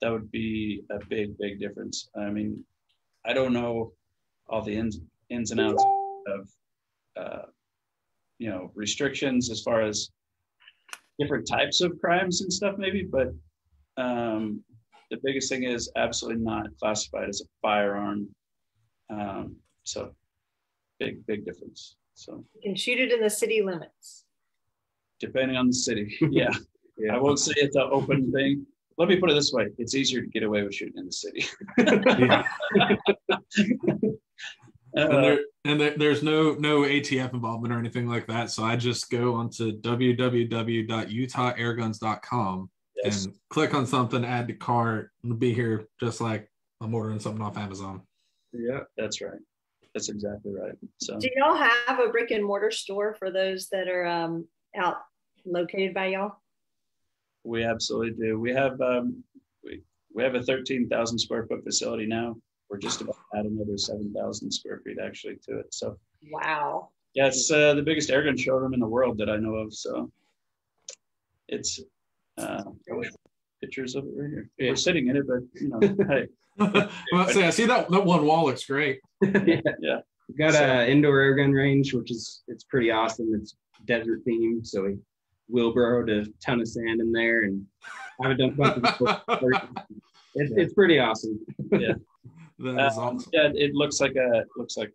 that would be a big, big difference. I mean, I don't know all the ins ins and outs of uh, you know restrictions as far as different types of crimes and stuff maybe but um, the biggest thing is absolutely not classified as a firearm um, so big big difference so You can shoot it in the city limits. depending on the city yeah <laughs> Yeah. i won't say it's an open thing let me put it this way it's easier to get away with shooting in the city Yeah. <laughs> and Uh, there, and there, there's no no ATF involvement or anything like that. So I just go onto www.utahairguns.com yes. and click on something, add to cart, and be here just like I'm ordering something off Amazon. Yeah. that's right that's exactly right so Do y'all have a brick and mortar store for those that are um, out located by y'all? We absolutely do. We have um, we we have a thirteen thousand square foot facility now. We're just about to add another seven thousand square feet actually to it. So Wow. yeah, it's uh, the biggest airgun showroom in the world that I know of. So it's uh, pictures of it right here. Yeah. We're sitting in it, but you know, <laughs> hey, well, say I see that that one wall looks great. <laughs> yeah, We got So- a indoor air gun range, which is it's pretty awesome. It's desert themed, so we wheelbarrowed a ton of sand in there and haven't done a bunch of <laughs> it's, it's pretty awesome. That is Um, awesome. Yeah, it looks like a looks like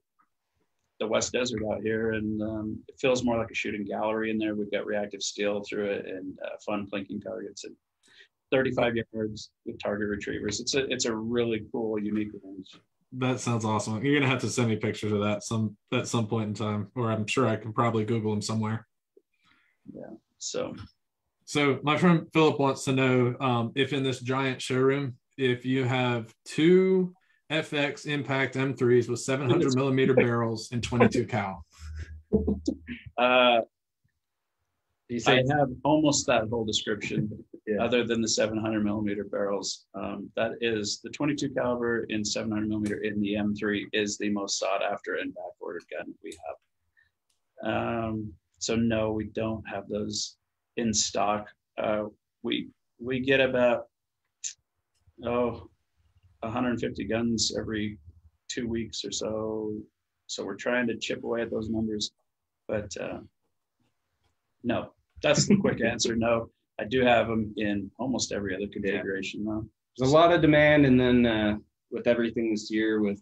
the West Desert out here, and um, it feels more like a shooting gallery in there. We've got reactive steel through it and uh, fun plinking targets and 35 yards with target retrievers. It's a it's a really cool, unique range. That sounds awesome. You're gonna have to send me pictures of that some at some point in time, or I'm sure I can probably Google them somewhere. Yeah. So So my friend Philip wants to know um, if in this giant showroom, if you have two FX Impact M3s with 700 millimeter <laughs> barrels and 22 cal. <laughs> uh, You I have almost that whole description, Yeah. other than the 700 millimeter barrels. Um, that is the 22 caliber in 700 millimeter in the M3 is the most sought after and back ordered gun we have. Um, so no, we don't have those in stock. Uh, we we get about oh 150 guns every two weeks or so. So we're trying to chip away at those numbers, but uh, no, that's the quick <laughs> answer. No, I do have them in almost every other configuration though. there's a lot of demand, and then uh, with everything this year with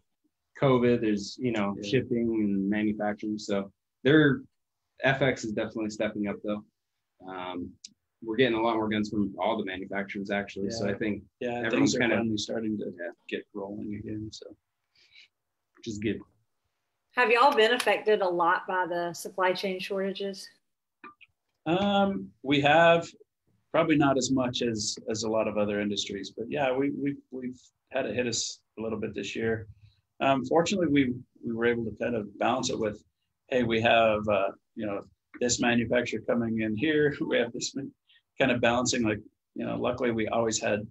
COVID, there's you know Yeah. shipping and manufacturing. So their FX is definitely stepping up though. Um, we're getting a lot more guns from all the manufacturers actually. So I think Yeah, Everyone's things are kinda- finally starting to get rolling again. So which is good. Have y'all been affected a lot by the supply chain shortages? um, we have probably not as much as as a lot of other industries, but yeah, we we we've had it hit us a little bit this year. Um, fortunately, we we were able to kind of balance it with, hey, we have uh, you know this manufacturer coming in here, <laughs> we have this man- kind of balancing. Like you know, luckily we always had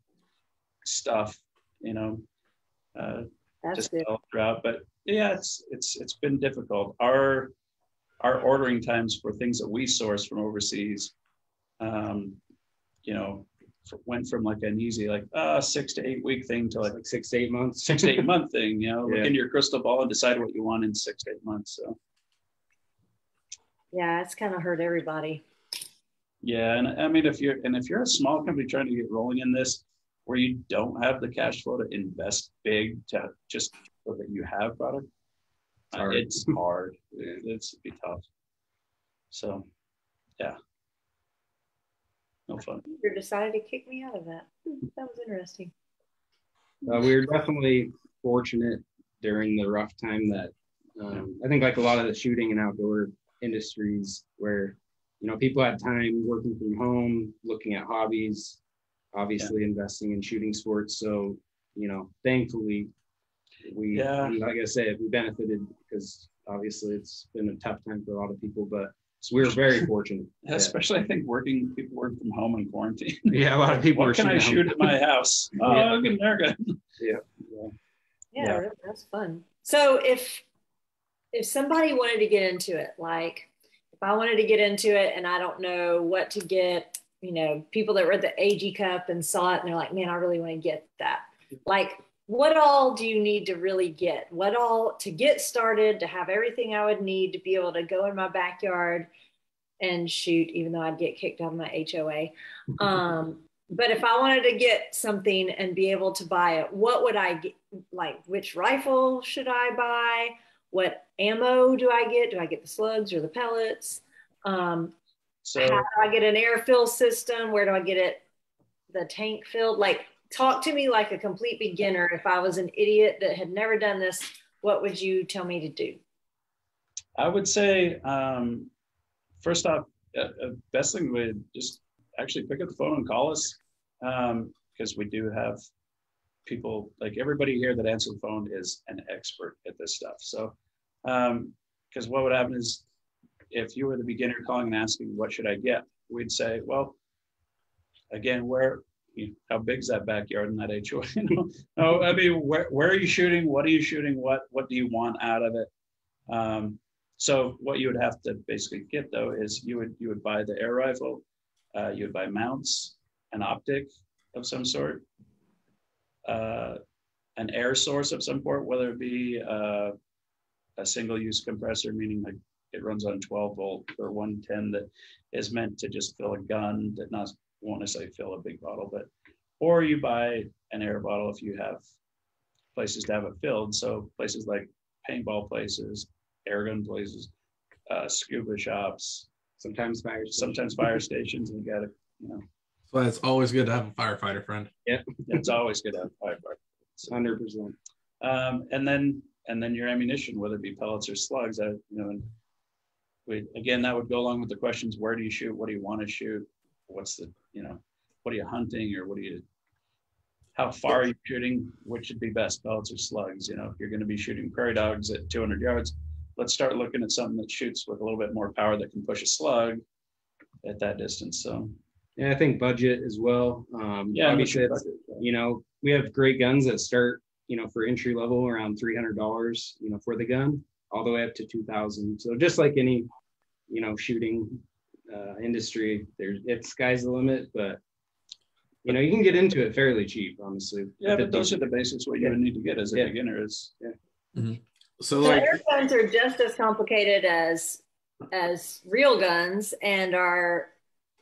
stuff, you know, uh, just good. all throughout. But yeah, it's it's it's been difficult. Our our ordering times for things that we source from overseas, um, you know, went from like an easy like uh six to eight week thing to like like six to eight months. six to eight month thing. You know, <laughs> look Yeah. into your crystal ball and decide what you want in six to eight months. So Yeah, it's kind of hurt everybody. Yeah, and I mean if you're and if you're a small company trying to get rolling in this, where you don't have the cash flow to invest big to just so that you have product, It's uh, hard. it's hard. It- It's be tough. So, yeah, no fun. You decided to kick me out of that. That was interesting. Uh, we were definitely fortunate during the rough time that um, I think like a lot of the shooting and outdoor industries where you know people had time working from home, looking at hobbies, obviously investing in shooting sports. So you know, thankfully, we Yeah. and like I said, we benefited because obviously it's been a tough time for a lot of people, but so we were very <laughs> fortunate. Yeah, especially I think working people work from home in quarantine. <laughs> Yeah, a lot of people were what can I shooting shoot at my house? <laughs> Oh, Yeah. look at America. Yeah, Yeah. that- that's fun. So if if somebody wanted to get into it, like if I wanted to get into it and I don't know what to get, you know, people that read the AG Cup and saw it and they're like, man, I really want to get that. Like, what all do you need to really get? What all to get started to have everything I would need to be able to go in my backyard and shoot, even though I'd get kicked out of my HOA. Um, but if I wanted to get something and be able to buy it, what would I get? Like, which rifle should I buy? What ammo do I get? Do I get the slugs or the pellets? Um, So how do I get an air fill system? Where do I get it? The tank filled? Like, talk to me like a complete beginner. If I was an idiot that had never done this, what would you tell me to do? I would say, um, first off, uh, uh, best thing would just actually pick up the phone and call us because we do have people like everybody here that answers the phone is an expert at this stuff. So, because what would happen is if you were the beginner calling and asking, what should I get? We'd say, well, again, where, you know, how big is that backyard in that HOA? <laughs> You know, no, I mean, where, where are you shooting? What are you shooting? What, what do you want out of it? Um, so what you would have to basically get though is you would you would buy the air rifle, uh, you would buy mounts, an optic of some sort, uh, an air source of some sort, whether it be uh, a single use compressor, meaning like it runs on 12 volt or 110 that is meant to just fill a gun that not won't necessarily fill a big bottle, but or you buy an air bottle if you have places to have it filled. So places like paintball places, air gun places, uh, scuba shops, Sometimes fire. sometimes fire stations, and you got to, you know, So it's always good to have a firefighter friend. it's always good to have a firefighter. So, Hundred percent. um, and then and then your ammunition, whether it be pellets or slugs, I, you know, and we again that would go along with the questions: Where do you shoot? What do you want to shoot? What's the you know, what are you hunting or what are you? How far are you shooting? Which should be best, pellets or slugs? You know, if you're going to be shooting prairie dogs at 200 yards, let's start looking at something that shoots with a little bit more power that can push a slug at that distance. So Yeah, I think budget as well. Um, yeah, obviously, you know, we have great guns that start, you know, for entry level around three hundred dollars, you know, for the gun, all the way up to two thousand. So just like any, you know, shooting uh, industry, there's it's sky's the limit, but you know, you can get into it fairly cheap, honestly. Yeah, but those are the basics. What you would need to get as a Yeah. beginner is So So like air guns are just as complicated as as real guns and are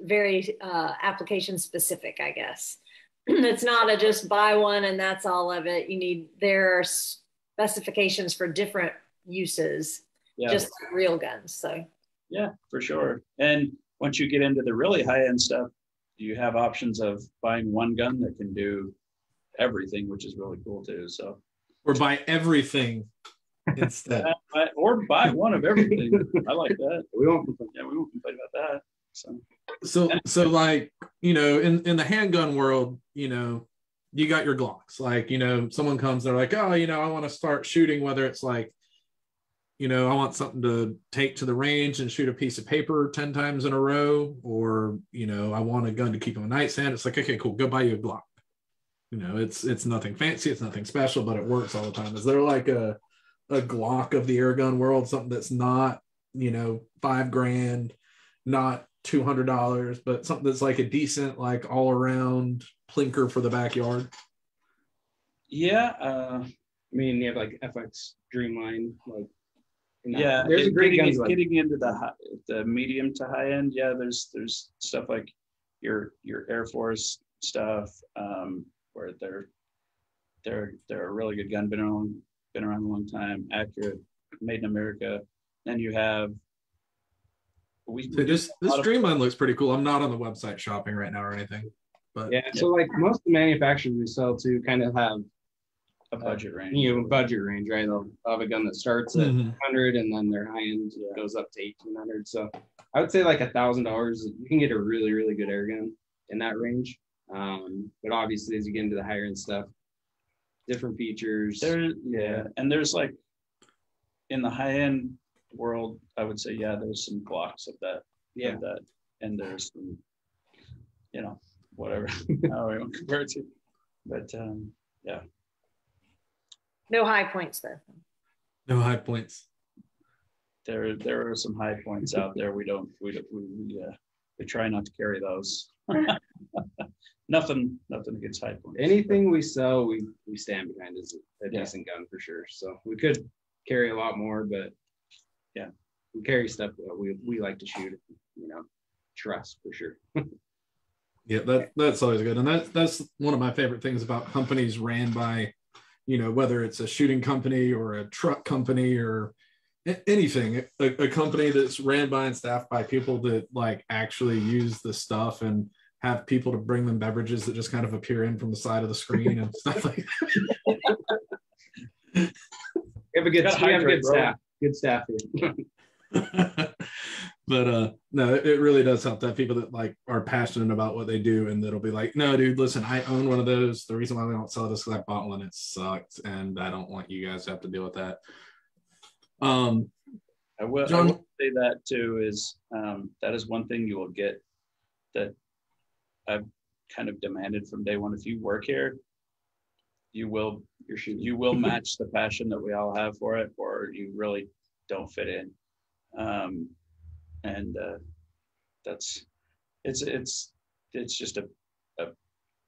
very uh, application specific, I guess. <clears throat> it's not a just buy one and that's all of it. You need there are specifications for different uses, yeah, just like real guns. So yeah, for sure. And once you get into the really high end stuff, you have options of buying one gun that can do everything, which is really cool too. So, or buy everything instead. <laughs> or buy one of everything. I like that. We won't complain. Yeah, we won't complain about that. So, so so like you know in in the handgun world you know you got your glocks. Like you know someone comes they're like oh you know i want to start shooting whether it's like you know i want something to take to the range and shoot a piece of paper 10 times in a row or you know i want a gun to keep on my nightstand. It's like okay cool go buy you a glock. You know it's it's nothing fancy it's nothing special but it works all the time. Is there like a a glock of the air gun world something that's not you know five grand not two hundred dollars, but something that's like a decent, like all around plinker for the backyard. yeah, uh, I mean, you have like FX Dreamline, like you know, yeah. There's a it- great getting, guns like getting into the high, the medium to high end. Yeah, there's there's stuff like your your Air Force stuff um, where they're they're they're a really good gun, been around been around a long time, accurate, made in America. Then you have we So this a this lot of- looks pretty cool. I'm not on the website shopping right now or anything, but yeah. So like most of the manufacturers we sell to kind of have a budget range. you know budget range, right? They'll have a gun that starts at Mhm. hundred and then their high end Yeah. goes up to eighteen hundred. So I would say like a thousand dollars, you can get a really really good air gun in that range. Um, but obviously as you get into the higher end stuff, different features. There, yeah, and there's like in the high end world, I would say, yeah, there's some Glocks of that, yeah, of that, and there's some, you know, whatever, <laughs> how I want to compare it to, but um, yeah. no Hi-Points though. no Hi-Points. there there are some Hi-Points out there. We don't, we don't, we we, uh, we try not to carry those. <laughs> nothing, nothing against Hi-Points. anything we sell, we we stand behind as a, a Yeah. decent gun for sure. So we could carry a lot more, but Yeah. we carry stuff that we we like to shoot. You know, trust for sure. <laughs> Yeah, that that's always good, and that's that's one of my favorite things about companies ran by, you know, whether it's a shooting company or a truck company or anything, a, a company that's ran by and staffed by people that like actually use the stuff and have people to bring them beverages that just kind of appear in from the side of the screen and stuff like We <laughs> have a good Gotta we have a good staff. Good staff here. <laughs> but uh no, it, it really does help to have people that like are passionate about what they do and that'll be like, no, dude, listen, I own one of those. The reason why we don't sell it is because I bought one, it sucked, and I don't want you guys to have to deal with that. Um, I will, I will say that too is um, that is one thing you will get that I've kind of demanded from day one. If you work here, you will You're shooting. you will match the passion that we all have for it, or you really don't fit in. Um, and uh, that's it's it's it's just a, a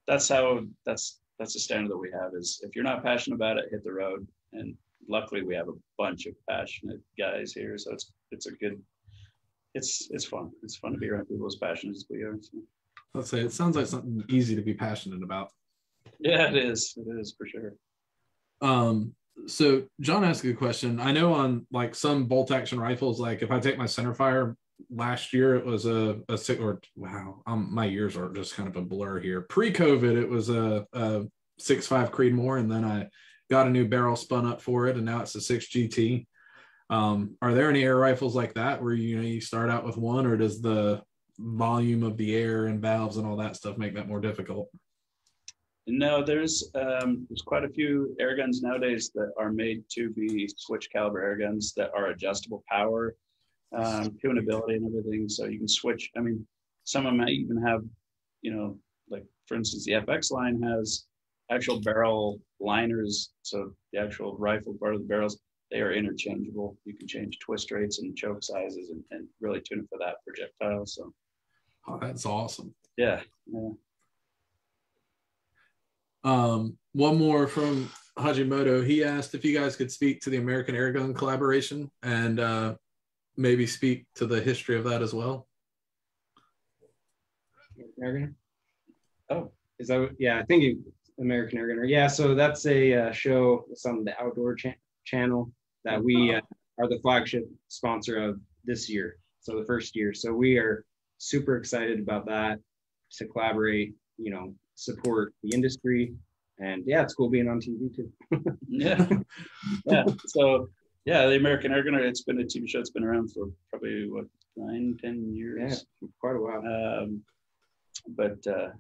that's how that's that's the standard that we have is if you're not passionate about it, hit the road and luckily we have a bunch of passionate guys here, so it's it's a good. It's it's fun. It's fun to be around people as passionate as we are. So. Let's say it sounds like something easy to be passionate about. Yeah, it is. It is for sure. Um, so John asked a question. I know on like some bolt action rifles, like if I take my centerfire last year, it was a, a six or wow, um, my years are just kind of a blur here. Pre-COVID, it was a, a six five Creedmoor, and then I got a new barrel spun up for it, and now it's a six GT. Um, are there any air rifles like that where you know you start out with one, or does the volume of the air and valves and all that stuff make that more difficult? No, there's um, there's quite a few air guns nowadays that are made to be switch caliber air guns that are adjustable power, um, tunability, and everything. So you can switch. I mean, some of them even have, you know, like for instance, the FX line has actual barrel liners. So the actual rifle part of the barrels they are interchangeable. You can change twist rates and choke sizes and, and really tune it for that projectile. So, oh, that's awesome. Yeah, yeah. Um, one more from Hajimoto. He asked if you guys could speak to the American Airgun collaboration and uh, maybe speak to the history of that as well. American? Oh, is that yeah? I think it, American Airgunner. Yeah, so that's a uh, show. It's on the Outdoor cha- Channel that we uh, are the flagship sponsor of this year. So the first year. So we are super excited about that to collaborate. You know, support the industry. And yeah, it's cool being on TV too. <laughs> yeah. Yeah. So yeah, the American Airgunner, it's been a TV show. It's been around for probably what, nine, ten years. Yeah, quite a while. Um, but uh,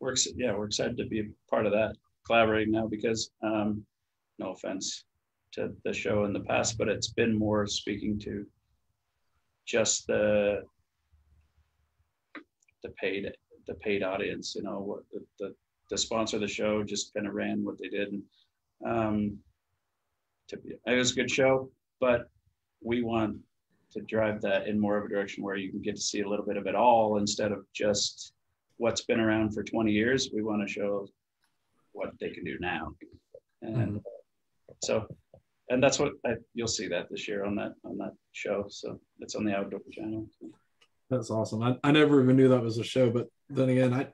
we're yeah, we're excited to be a part of that, collaborating now because um, no offense to the show in the past, but it's been more speaking to just the the paid the paid audience. You know, what the, the, the sponsor of the show just kind of ran what they did. And um, to it was a good show, but we want to drive that in more of a direction where you can get to see a little bit of it all instead of just what's been around for 20 years. We want to show what they can do now. And mm-hmm. so, and that's what I, you'll see that this year on that, on that show. So it's on the outdoor channel. So. That's awesome. I, I never even knew that was a show, but then again, I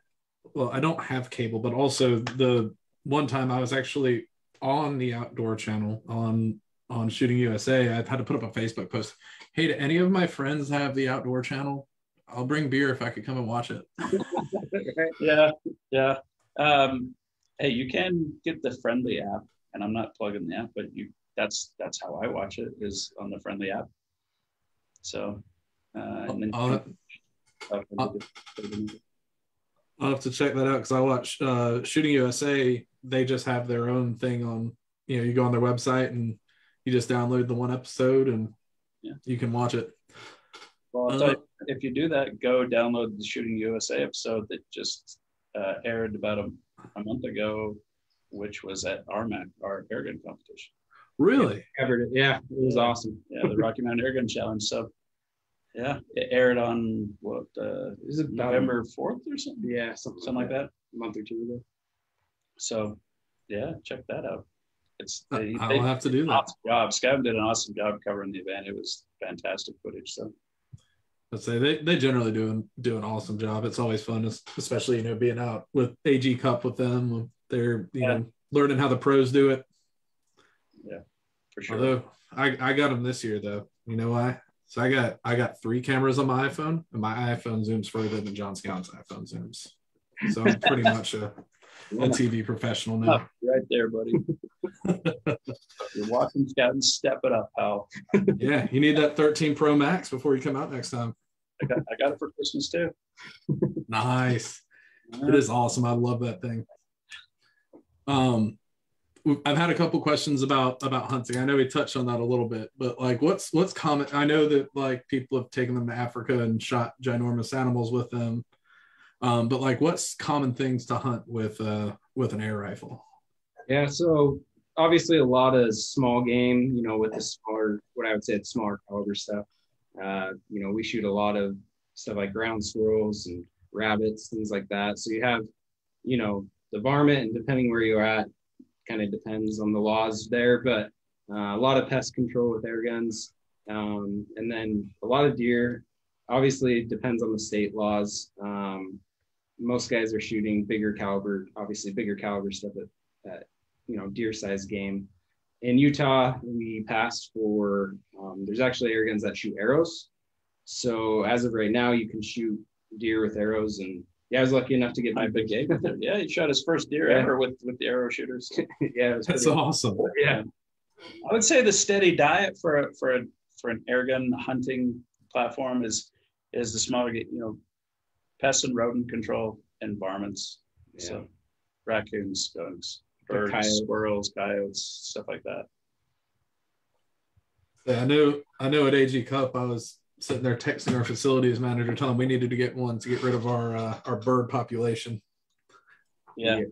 well, I don't have cable, but also the one time I was actually on the outdoor channel on on Shooting USA, I had to put up a Facebook post. Hey, do any of my friends have the outdoor channel? I'll bring beer if I could come and watch it. <laughs> yeah, yeah. Um, hey, you can get the Frndly app, and I'm not plugging the app, but you that's that's how I watch it is on the Frndly app. So and then I'll, I'll, I'll, have to check that out because I watch uh, Shooting USA. They just have their own thing on. You know, you go on their website and you just download the one episode and yeah. you can watch it. Well, uh, you, if you do that, go download the Shooting USA episode that just uh, aired about a, a month ago, which was at RMAC, our airgun competition. Really? Yeah, covered it. Yeah, it was awesome. Yeah, the Rocky Mountain Airgun Challenge. So yeah, it aired on what uh, is it November fourth or something? Yeah, something, something like that. A month or two ago. So, yeah, check that out. It's they, I'll they, have to do that. Awesome job. Scott did an awesome job covering the event. It was fantastic footage. So. I'd say they, they generally do an, do an awesome job. It's always fun, especially you know being out with AG Cup with them. They're you yeah. know learning how the pros do it. Yeah, for sure. Although I, I got them this year though. You know why? So I got I got three cameras on my iPhone, and my iPhone zooms further than John Scott's iPhone zooms. So I'm pretty <laughs> much a, a TV professional now. <laughs> Right there, buddy. <laughs> You're watching Scout and step it up, pal. yeah, you need that 13 Pro Max before you come out next time. I got, I got it for Christmas too. nice. It is awesome. I love that thing. Um, I've had a couple questions about about hunting. I know we touched on that a little bit, but like, what's what's common? I know that like people have taken them to Africa and shot ginormous animals with them, um, but like, what's common things to hunt with uh with an air rifle? Yeah, so obviously a lot of small game. You know, with the smaller, what I would say, smaller caliber stuff. Uh, you know, we shoot a lot of stuff like ground squirrels and rabbits, things like that. So you have, you know, the varmint, and depending where you're at, kind of depends on the laws there. But Uh, a lot of pest control with air guns, um, and then a lot of deer. Obviously, depends on the state laws. Um, most guys are shooting bigger caliber, obviously bigger caliber stuff at, at you know deer size game. In Utah, we passed for um, there's actually air guns that shoot arrows. So as of right now, you can shoot deer with arrows, and yeah, I was lucky enough to get my big game. Yeah, he shot his first deer Yeah. ever with with the arrow shooters. <laughs> yeah, it was That's pretty- awesome. yeah. I would say the steady diet for a, for a, for an air gun hunting platform is is the smaller, you know, pest and rodent control and varmints. Yeah. So raccoons, skunks, birds, coyotes. squirrels, coyotes, stuff like that. Yeah, I knew I knew at AG Cup I was sitting there texting our facilities manager telling we needed to get one to get rid of our uh, our bird population. Yeah. Yeah.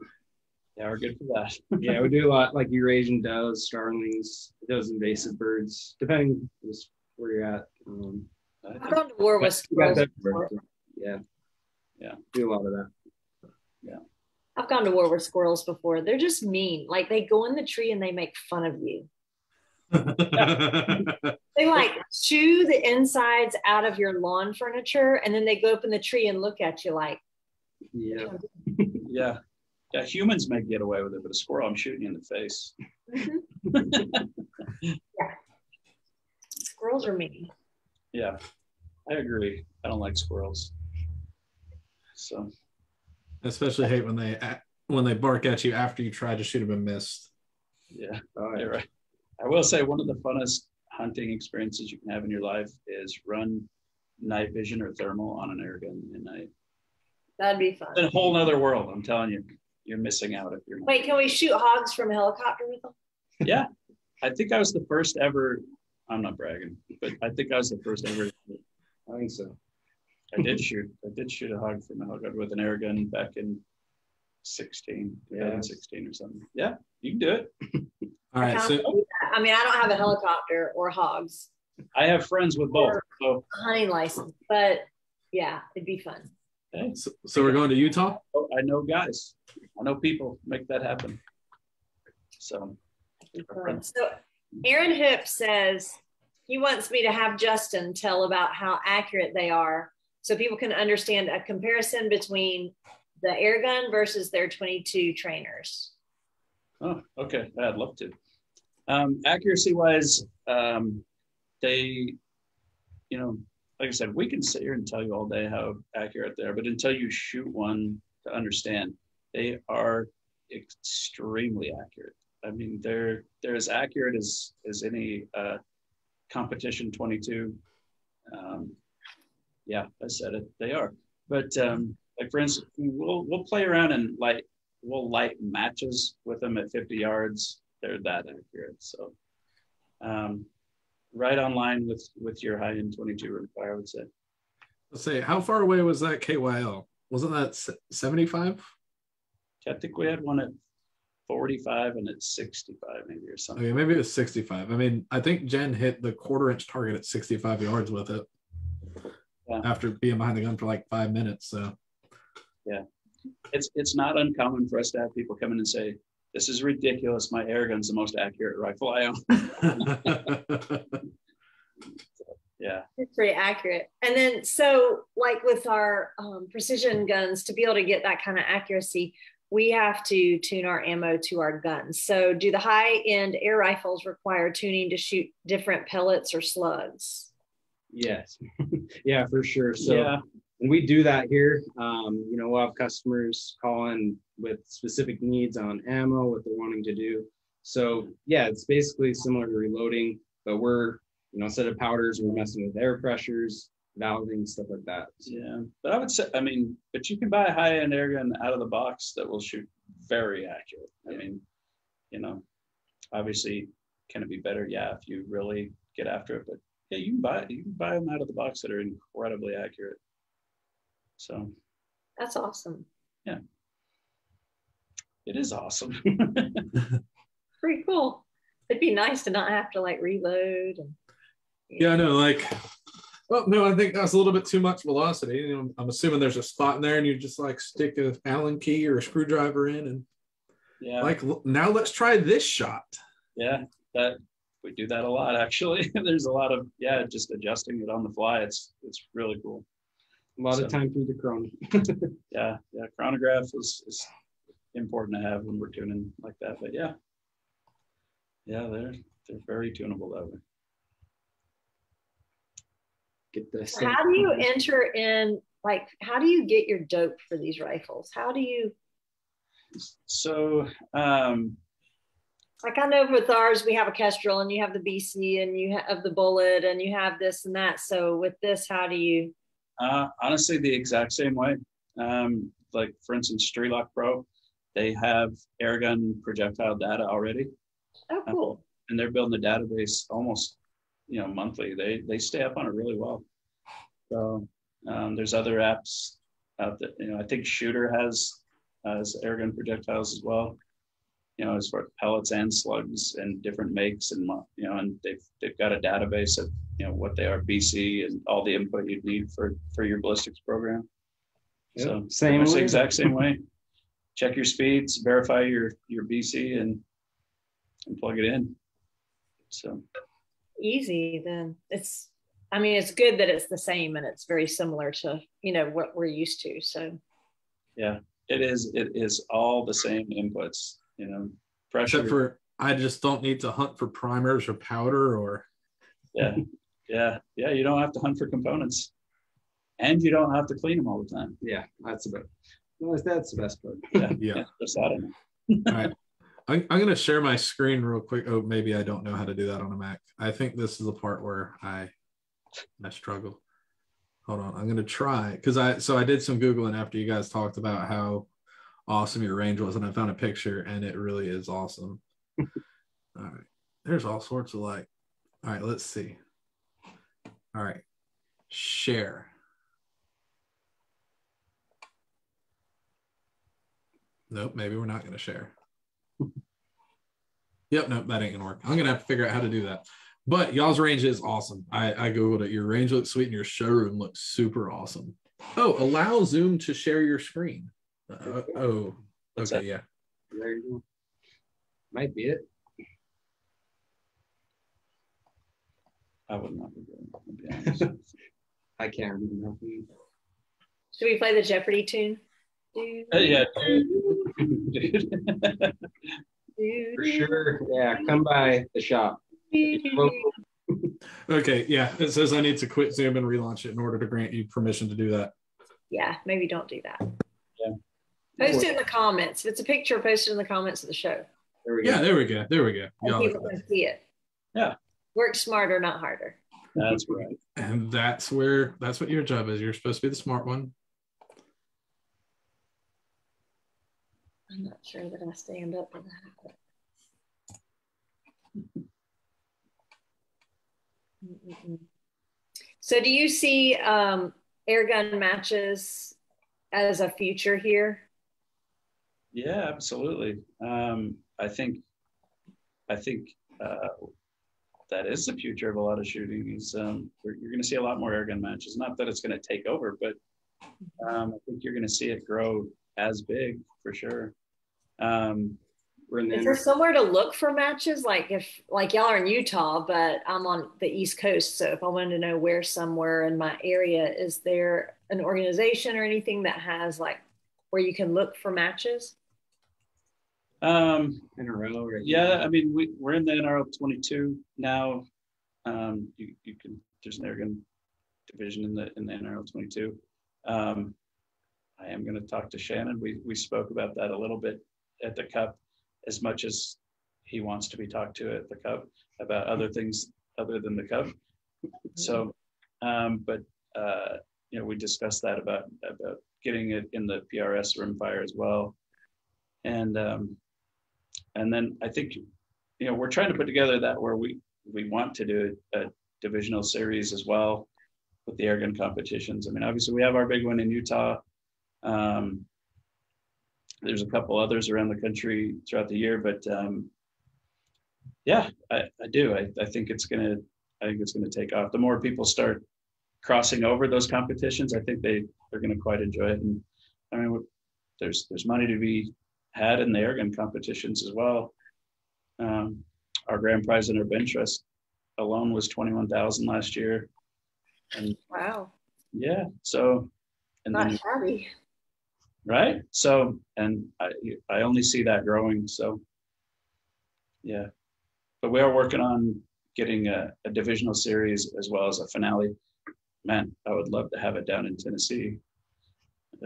Yeah, we're good for that. <laughs> yeah, we do a lot like Eurasian doves, starlings, those invasive birds, depending just where you're at. Um, I I've gone to war with squirrels. that before. bird. Yeah. Yeah. Do a lot of that. Yeah. I've gone to war with squirrels before. They're just mean. Like they go in the tree and they make fun of you. <laughs> They like chew the insides out of your lawn furniture and then they go up in the tree and look at you like, Yeah. Yeah. Yeah, humans may get away with it, but a squirrel, I'm shooting you in the face. Mm-hmm. <laughs> squirrels are mean. Yeah, I agree. I don't like squirrels. So Especially hate when they when they bark at you after you try to shoot them and missed. yeah, yeah. you're right. I will say one of the funnest hunting experiences you can have in your life is run night vision or thermal on an air gun at night. That'd be fun. It's a whole other world. I'm telling you, you're missing out if you're not. Wait, can we shoot hogs from a helicopter with them? Yeah, I think I was the first ever. I'm not bragging, but I think I was the first ever. I think so. I did shoot. I did shoot a hog from a helicopter with an air gun back in 16, Yeah. 2016 or something. Yeah, you can do it. All right, so I mean, I don't have a helicopter or hogs I have friends with both. So hunting license, but yeah, it'd be fun. hey, so, so we're going to Utah. oh, I know guys. I know people make that happen. So It'd be fun. So Aaron Hip says he wants me to have Justin tell about how accurate they are so people can understand a comparison between the air gun versus their 22 trainers. Oh, okay. I'd love to. Um, accuracy wise, um, they, you know, like I said, we can sit here and tell you all day how accurate they are, but until you shoot one to understand, they are extremely accurate. I mean, they're they're as accurate as as any uh, competition 22. Um, yeah, I said it. They are. But um, like for instance, we'll we'll play around and light we'll light matches with them at 50 yards. They're that accurate. So um, right on line with with your high end 22 rimfire, I would say. Let's say how far away was that KYL? Wasn't that seventy five? I think we had one at 45 and at 65 maybe or something. mean, maybe it was sixty five. I mean, I think Jen hit the quarter inch target at sixty five yards with it. Yeah. After being behind the gun for like five minutes, so yeah, It's it's not uncommon for us to have people come in and say, "This is ridiculous. My air gun's the most accurate rifle I own." <laughs> Yeah, It's pretty accurate. And then, so like with our um, precision guns, to be able to get that kind of accuracy, we have to tune our ammo to our guns. So, do the high end air rifles require tuning to shoot different pellets or slugs? Yes. <laughs> yeah, for sure. So yeah, and we do that here. Um, you know, we'll have customers call in with specific needs on ammo, what they're wanting to do. So yeah, it's basically similar to reloading, but we're, you know, instead of powders, we're messing with air pressures, valving, stuff like that. So, yeah. But I would say, I mean, but you can buy a high end air gun out of the box that will shoot very accurate. I mean, you know, obviously, can it be better? Yeah, if you really get after it. But yeah, you can buy you can buy them out of the box that are incredibly accurate. So That's awesome. Yeah. It is awesome. <laughs> Pretty cool. It'd be nice to not have to like reload. And, yeah, I know. Like, well, no, I think that's a little bit too much velocity. You know, I'm assuming there's a spot in there, and you just like stick a Allen key or a screwdriver in, and yeah, like now let's try this shot. yeah. That we do that a lot actually. <laughs> There's a lot of yeah, just adjusting it on the fly. It's it's really cool. A lot So- of time through the chrono. <laughs> Yeah, yeah, chronograph is is important to have when we're tuning like that. But yeah, yeah, they're they're very tunable that way. Get the So how do you enter in? Like, how do you get your dope for these rifles? How do you? So um, Like I know with ours, we have a Kestrel, and you have the BC, and you have the Bullet, and you have this and that. So with this, how do you? Uh, honestly, the exact same way. Um, like for instance, Strelok Pro, they have airgun projectile data already, Oh, cool. and they're building a database almost, you know, monthly. They they stay up on it really well. So um, there's other apps out there. You know, I think Shooter has has airgun projectiles as well. You know, as far as pellets and slugs and different makes and you know, and they've they've got a database of you know what they are BC and all the input you'd need for for your ballistics program. Yep, So same pretty much the way. exact same way. <laughs> Check your speeds, verify your your BC, and and plug it in. So Easy then. It's. I mean, it's good that it's the same and it's very similar to you know what we're used to. So yeah, it is. It is all the same inputs. You know, pressure. Except for I just don't need to hunt for primers or powder or yeah, yeah, yeah. You don't have to hunt for components, and you don't have to clean them all the time. Yeah, that's about. Well, that's the best part. Yeah, <laughs> Yeah. Just that all right. I'm, I'm going to share my screen real quick. Oh, maybe I don't know how to do that on a Mac. I think this is the part where I I struggle. Hold on. I'm going to try because I so I did some googling after you guys talked about how awesome your range was, and I found a picture, and it really is awesome. <laughs> all right. There's all sorts of like. All right. Let's see. All right. Share. Nope. Maybe we're not going to share. <laughs> Yep, nope, that ain't gonna work. I'm gonna have to figure out how to do that. But y'all's range is awesome. I, I googled it. Your range looks sweet, and your showroom looks super awesome. Oh, allow Zoom to share your screen. Uh, oh, What's okay, that? yeah. There you go. Might be it. I would not be doing I'll be honest. <laughs> I can't remember. should we play the Jeopardy tune? Uh, yeah, dude. For sure. Yeah, come by the shop. do, do. Okay, yeah. It says I need to quit Zoom and relaunch it in order to grant you permission to do that. Yeah, maybe don't do that. Yeah. Post it in the comments. If it's a picture, post it in the comments of the show. There we go. Yeah, there we go. There we go. And Y'all people can see it. Yeah. Work smarter, not harder. That's right. And that's where that's what your job is. You're supposed to be the smart one. I'm not sure that I stand up for that. So, do you see um, air gun matches as a future here? Yeah, absolutely. Um, I think, I think uh, that is the future of a lot of shooting. Is um, you're going to see a lot more airgun matches. Not that it's going to take over, but um, I think you're going to see it grow as big for sure. Um, We're in the Is there somewhere to look for matches? Like if like y'all are in Utah, but I'm on the East Coast. So if I wanted to know where somewhere in my area, is there an organization or anything that has like where you can look for matches? Um, in a row. Right yeah, I mean, we, we're in the NRL 22 now. Um, you, you can, there's an airgun division in the, in the NRL 22. Um, I am going to talk to Shannon. We, we spoke about that a little bit at the cup as much as he wants to be talked to at the cup about other things other than the cup. So, um, but, uh, you know, we discussed that about, about getting it in the PRS rimfire as well. And, um, and then I think, you know, we're trying to put together that where we, we want to do a divisional series as well with the airgun competitions. I mean, obviously we have our big one in Utah. Um, there's a couple others around the country throughout the year, but um, yeah, I, I do. I, I think it's gonna. I think it's gonna take off. The more people start crossing over those competitions, I think they they're gonna quite enjoy it. And I mean, there's there's money to be had in the airgun competitions as well. Um, our grand prize in our bench rest alone was 21,000 last year. And Wow. yeah, so, and Not then, shabby. right? So, and I, I only see that growing. So, yeah. But we are working on getting a, a divisional series as well as a finale. Man, I would love to have it down in Tennessee.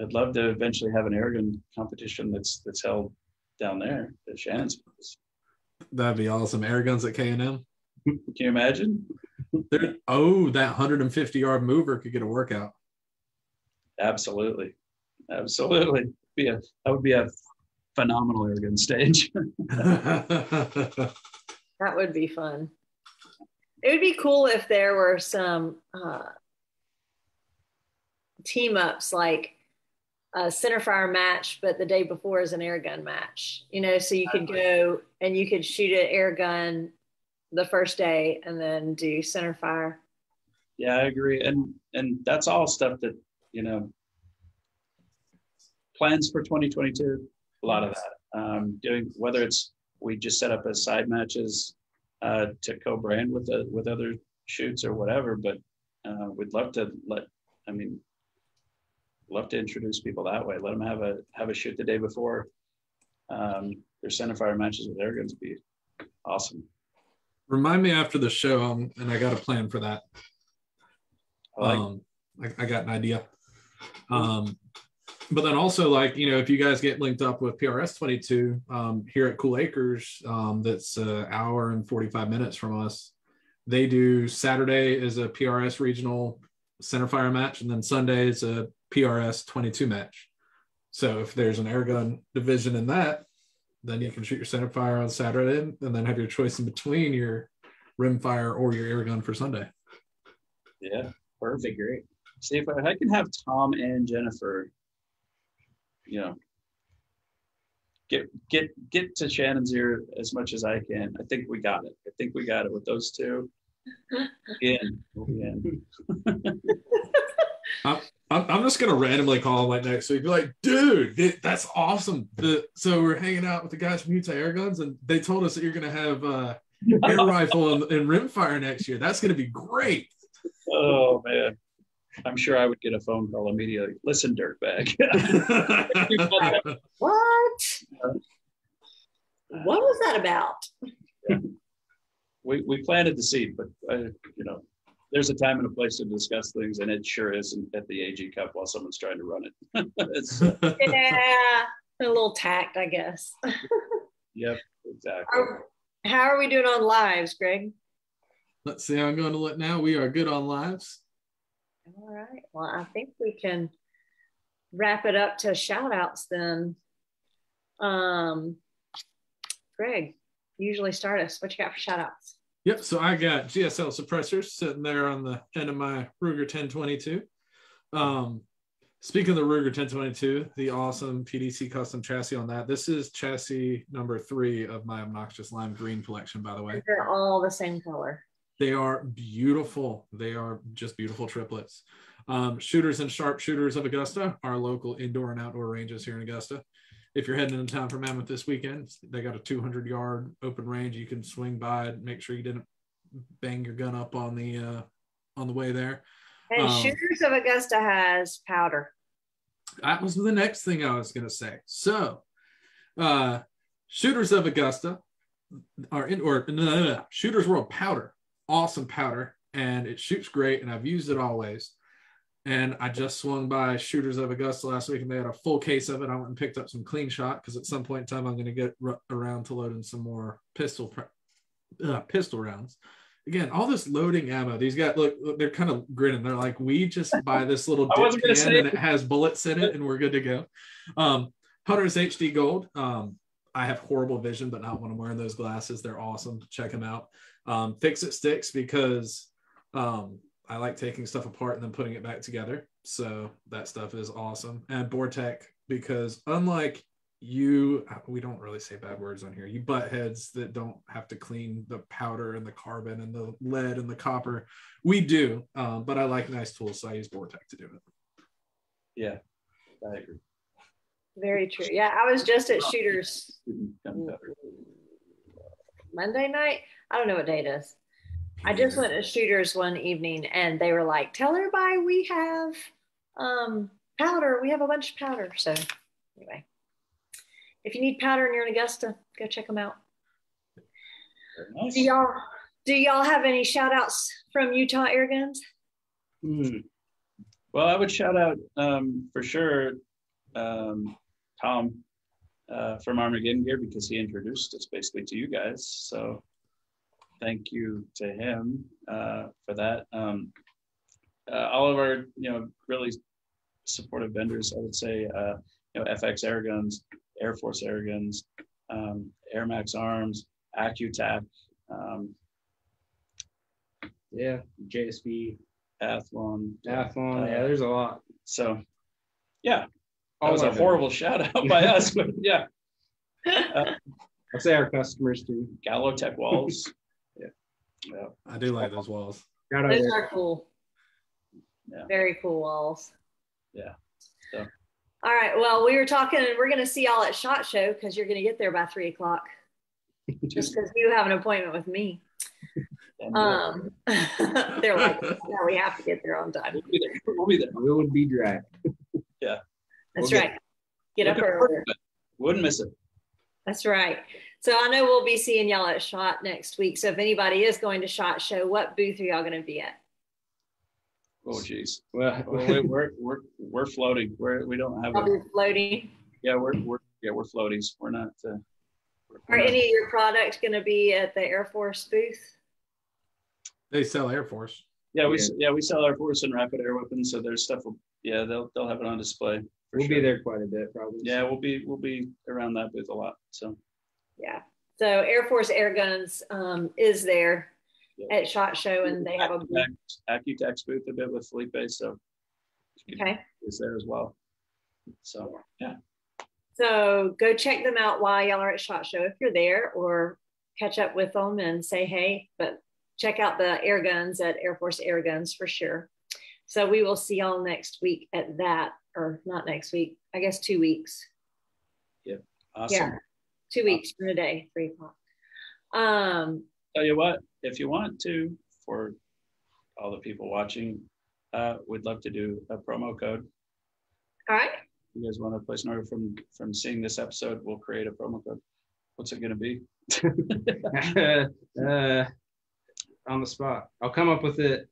I'd love to eventually have an airgun competition that's that's held down there at Shannon's place. That'd be awesome. Air guns at K and M. <laughs> Can you imagine? There, oh, that 150 yard mover could get a workout. Absolutely, absolutely. Be a that would be a phenomenal airgun stage. <laughs> That would be fun. It would be cool if there were some uh, team ups like a center fire match, but the day before is an air gun match. You know, so you could go and you could shoot an air gun the first day and then do center fire. yeah, I agree, and and that's all stuff that you know plans for 2022. A lot of that. Um, doing whether it's we just set up as side matches uh, to co-brand with the with other shoots or whatever, but uh, we'd love to let. I mean, love to introduce people that way. Let them have a have a shoot the day before. Um, their center fire matches with air guns be awesome. Remind me after the show, um, and I got a plan for that. I like um, I, I got an idea. Um, but then also, like you know, if you guys get linked up with PRS 22 um, here at Cool Acres, um, that's an hour and 45 minutes from us. They do Saturday is a PRS regional center fire match, and then Sunday is a PRS 22 match. So if there's an air gun division in that, then you can shoot your center fire on Saturday, and then have your choice in between your rim fire or your air gun for Sunday. Yeah, perfect. Great. See if I, if I can have Tom and Jennifer, you know, get get get to Shannon's ear as much as I can. I think we got it. I think we got it with those two. In, we'll be in. I'm, I'm just gonna randomly call him like next week. Be like, dude, th- that's awesome. The, so we're hanging out with the guys from Utah Air Guns, and they told us that you're gonna have uh, air <laughs> rifle and, and rimfire next year. That's gonna be great. Oh man, I'm sure I would get a phone call immediately. Listen, dirtbag. <laughs> <laughs> What? What was that about? We we planted the seed, but uh, you know, there's a time and a place to discuss things, and it sure isn't at the AG Cup while someone's trying to run it. <laughs> it's, uh, Yeah, a little tact, I guess. <laughs> yep, exactly. Are- How are we doing on lives, Greg? Let's see. I'm going to look now. We are good on lives. All right. Well, I think we can wrap it up to shout outs then. Um, Greg, usually start us. What you got for shout outs? Yep. So I got GSL suppressors sitting there on the end of my Ruger 1022. Um, speaking of the Ruger 1022, the awesome PDC custom chassis on that. This is chassis number three of my obnoxious lime green collection, by the way. They're all the same color. They are beautiful. They are just beautiful triplets. Um, shooters and sharpshooters of Augusta, our local indoor and outdoor ranges here in Augusta. If you're heading into town for Mammoth this weekend, they got a 200 yard open range. You can swing by and Make sure you didn't bang your gun up on the uh, on the way there. And Um, Shooters of Augusta has powder. That was the next thing I was going to say. So, uh, Shooters of Augusta are in, or no, no, no, Shooters World powder, awesome powder, and it shoots great, and I've used it always. And I just swung by Shooters of Augusta last week, and they had a full case of it. I went and picked up some clean shot because at some point in time I'm going to get r- around to loading some more pistol pr- uh, pistol rounds. Again, all this loading ammo. These guys look, look, they're kind of grinning. They're like, we just buy this little <laughs> dip can say and it has bullets in it, <laughs> and we're good to go. Um, Hunter's HD Gold. Um, I have horrible vision, but not when I'm wearing those glasses. They're awesome. Check them out. Um, Fix It Sticks because um, I like taking stuff apart and then putting it back together. So that stuff is awesome. And Bore Tech because unlike you, we don't really say bad words on here. You butt heads that don't have to clean the powder and the carbon and the lead and the copper. We do, um, but I like nice tools, so I use Bore Tech to do it. Yeah, I agree. Very true. Yeah, I was just at Shooters Couldn't come better. Monday night. I don't know what day it is. I just went to Shooters one evening and they were like, tell everybody we have um, powder. We have a bunch of powder. So anyway, if you need powder and you're in Augusta, go check them out. Nice. Do y'all do y'all have any shout outs from Utah Air Guns? Hmm. Well, I would shout out um, for sure um, Tom uh, from Armageddon Gear because he introduced us basically to you guys. So thank you to him uh, for that. Um, uh, all of our, you know, really supportive vendors, I would say, uh, you know, FX Air Guns, Air Force Air Guns, um, Air Max Arms, Accu-Tac, um, Yeah, JSB, Athlon. Athlon. yeah, there's a lot. So, yeah, that All was a horrible shout out by us, but yeah. vendors. <laughs> I'll say our customers too. Gallo Tech walls. Yeah. Yeah. I do like those walls. Shout out Those are cool. Yeah. Very cool walls. Yeah. So- All right. Well, we were talking, and we're going to see y'all at Shot Show because you're going to get there by three o'clock. <laughs> Just because you have an appointment with me. Um, <laughs> they're like, yeah, we have to get there on time. we'll be there. We'll be there. We would be dry. That's We'll get- right. Get up Looking earlier. forward to it. Wouldn't miss it. That's right. So I know we'll be seeing y'all at Shot next week. So if anybody is going to Shot Show, what booth are y'all going to be at? Oh, geez. Well, <laughs> Well, we- we're we're we're floating. We're we don't have I'll a floating. yeah. We're we're yeah we're floaties. We're not. Uh, we're- Are we're not- any of your products going to be at the Air Force booth? They sell Air Force. yeah, we Yeah. yeah we sell Air force and rapid air weapons. So there's stuff. Yeah, they'll they'll have it on display. we'll sure. be there quite a bit probably. Yeah, we'll be we'll be around that booth a lot. So Yeah. So Air Force Air Guns um, is there Yeah. at Shot Show, and they have a. Accu-Tac- booth a bit with Felipe. So Okay. is there as well. So yeah. So go check them out while y'all are at Shot Show if you're there, or catch up with them and say hey. But check out the air guns at Air Force Air Guns for sure. So we will see y'all next week at that, or not next week. I guess two weeks. Awesome. Yeah. Two weeks from today, three o'clock. Um, Tell you what, if you want to, for all the people watching, uh, we'd love to do a promo code. all right. You guys want to place an order from from seeing this episode? We'll create a promo code. What's it going to be? <laughs> uh, on the spot. I'll come up with it,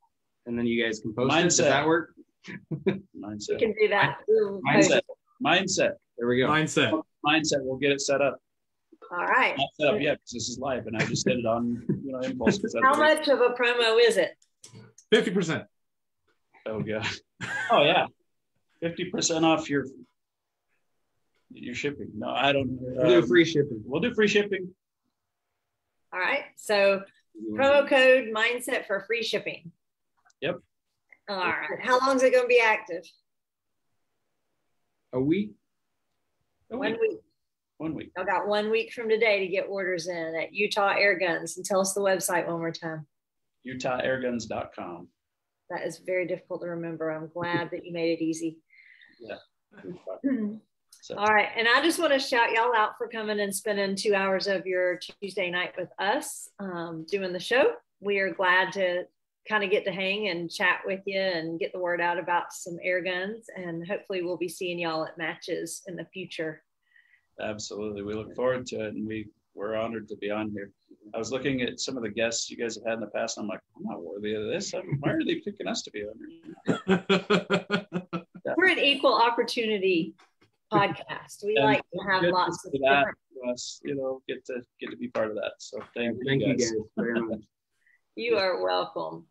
and then you guys can post it. Does that work? Mindset. We can do that. Mindset. Mindset. There we go. Mindset. Mindset. We'll get it set up. All right. Not set up yet because this is live, and I just did it on you know impulse. 'cause that's How what- much of a promo is it? 50%. Oh god. <laughs> Oh yeah. Fifty percent off your your shipping. No, I don't know. We'll do Um, free shipping. We'll do free shipping. All right. So promo code mindset for free shipping. Yep. All right. How long is it going to be active? A week. A One week. week. One week. I got one week from today to get orders in at Utah Air Guns. And tell us the website one more time. UtahAirguns.com. That is very difficult to remember. I'm glad that you made it easy. Yeah. <clears throat> So All right. And I just want to shout y'all out for coming and spending two hours of your Tuesday night with us um, doing the show. We are glad to kind of get to hang and chat with you and get the word out about some air guns. And hopefully, we'll be seeing y'all at matches in the future. Absolutely. We look forward to it and we we're honored to be on here. I was looking at some of the guests you guys have had in the past. And I'm like, I'm not worthy of this. I'm, why are they picking us to be on here? <laughs> We're an equal opportunity podcast. We And like to have good lots of that us, you know, get to get to be part of that. So thank, Thank you guys guys. very much. <laughs> You are welcome.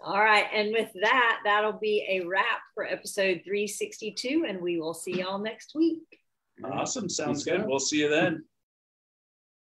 All right. And with that, that'll be a wrap for episode 362. And we will see y'all next week. Awesome. Sounds Good. We'll see you then.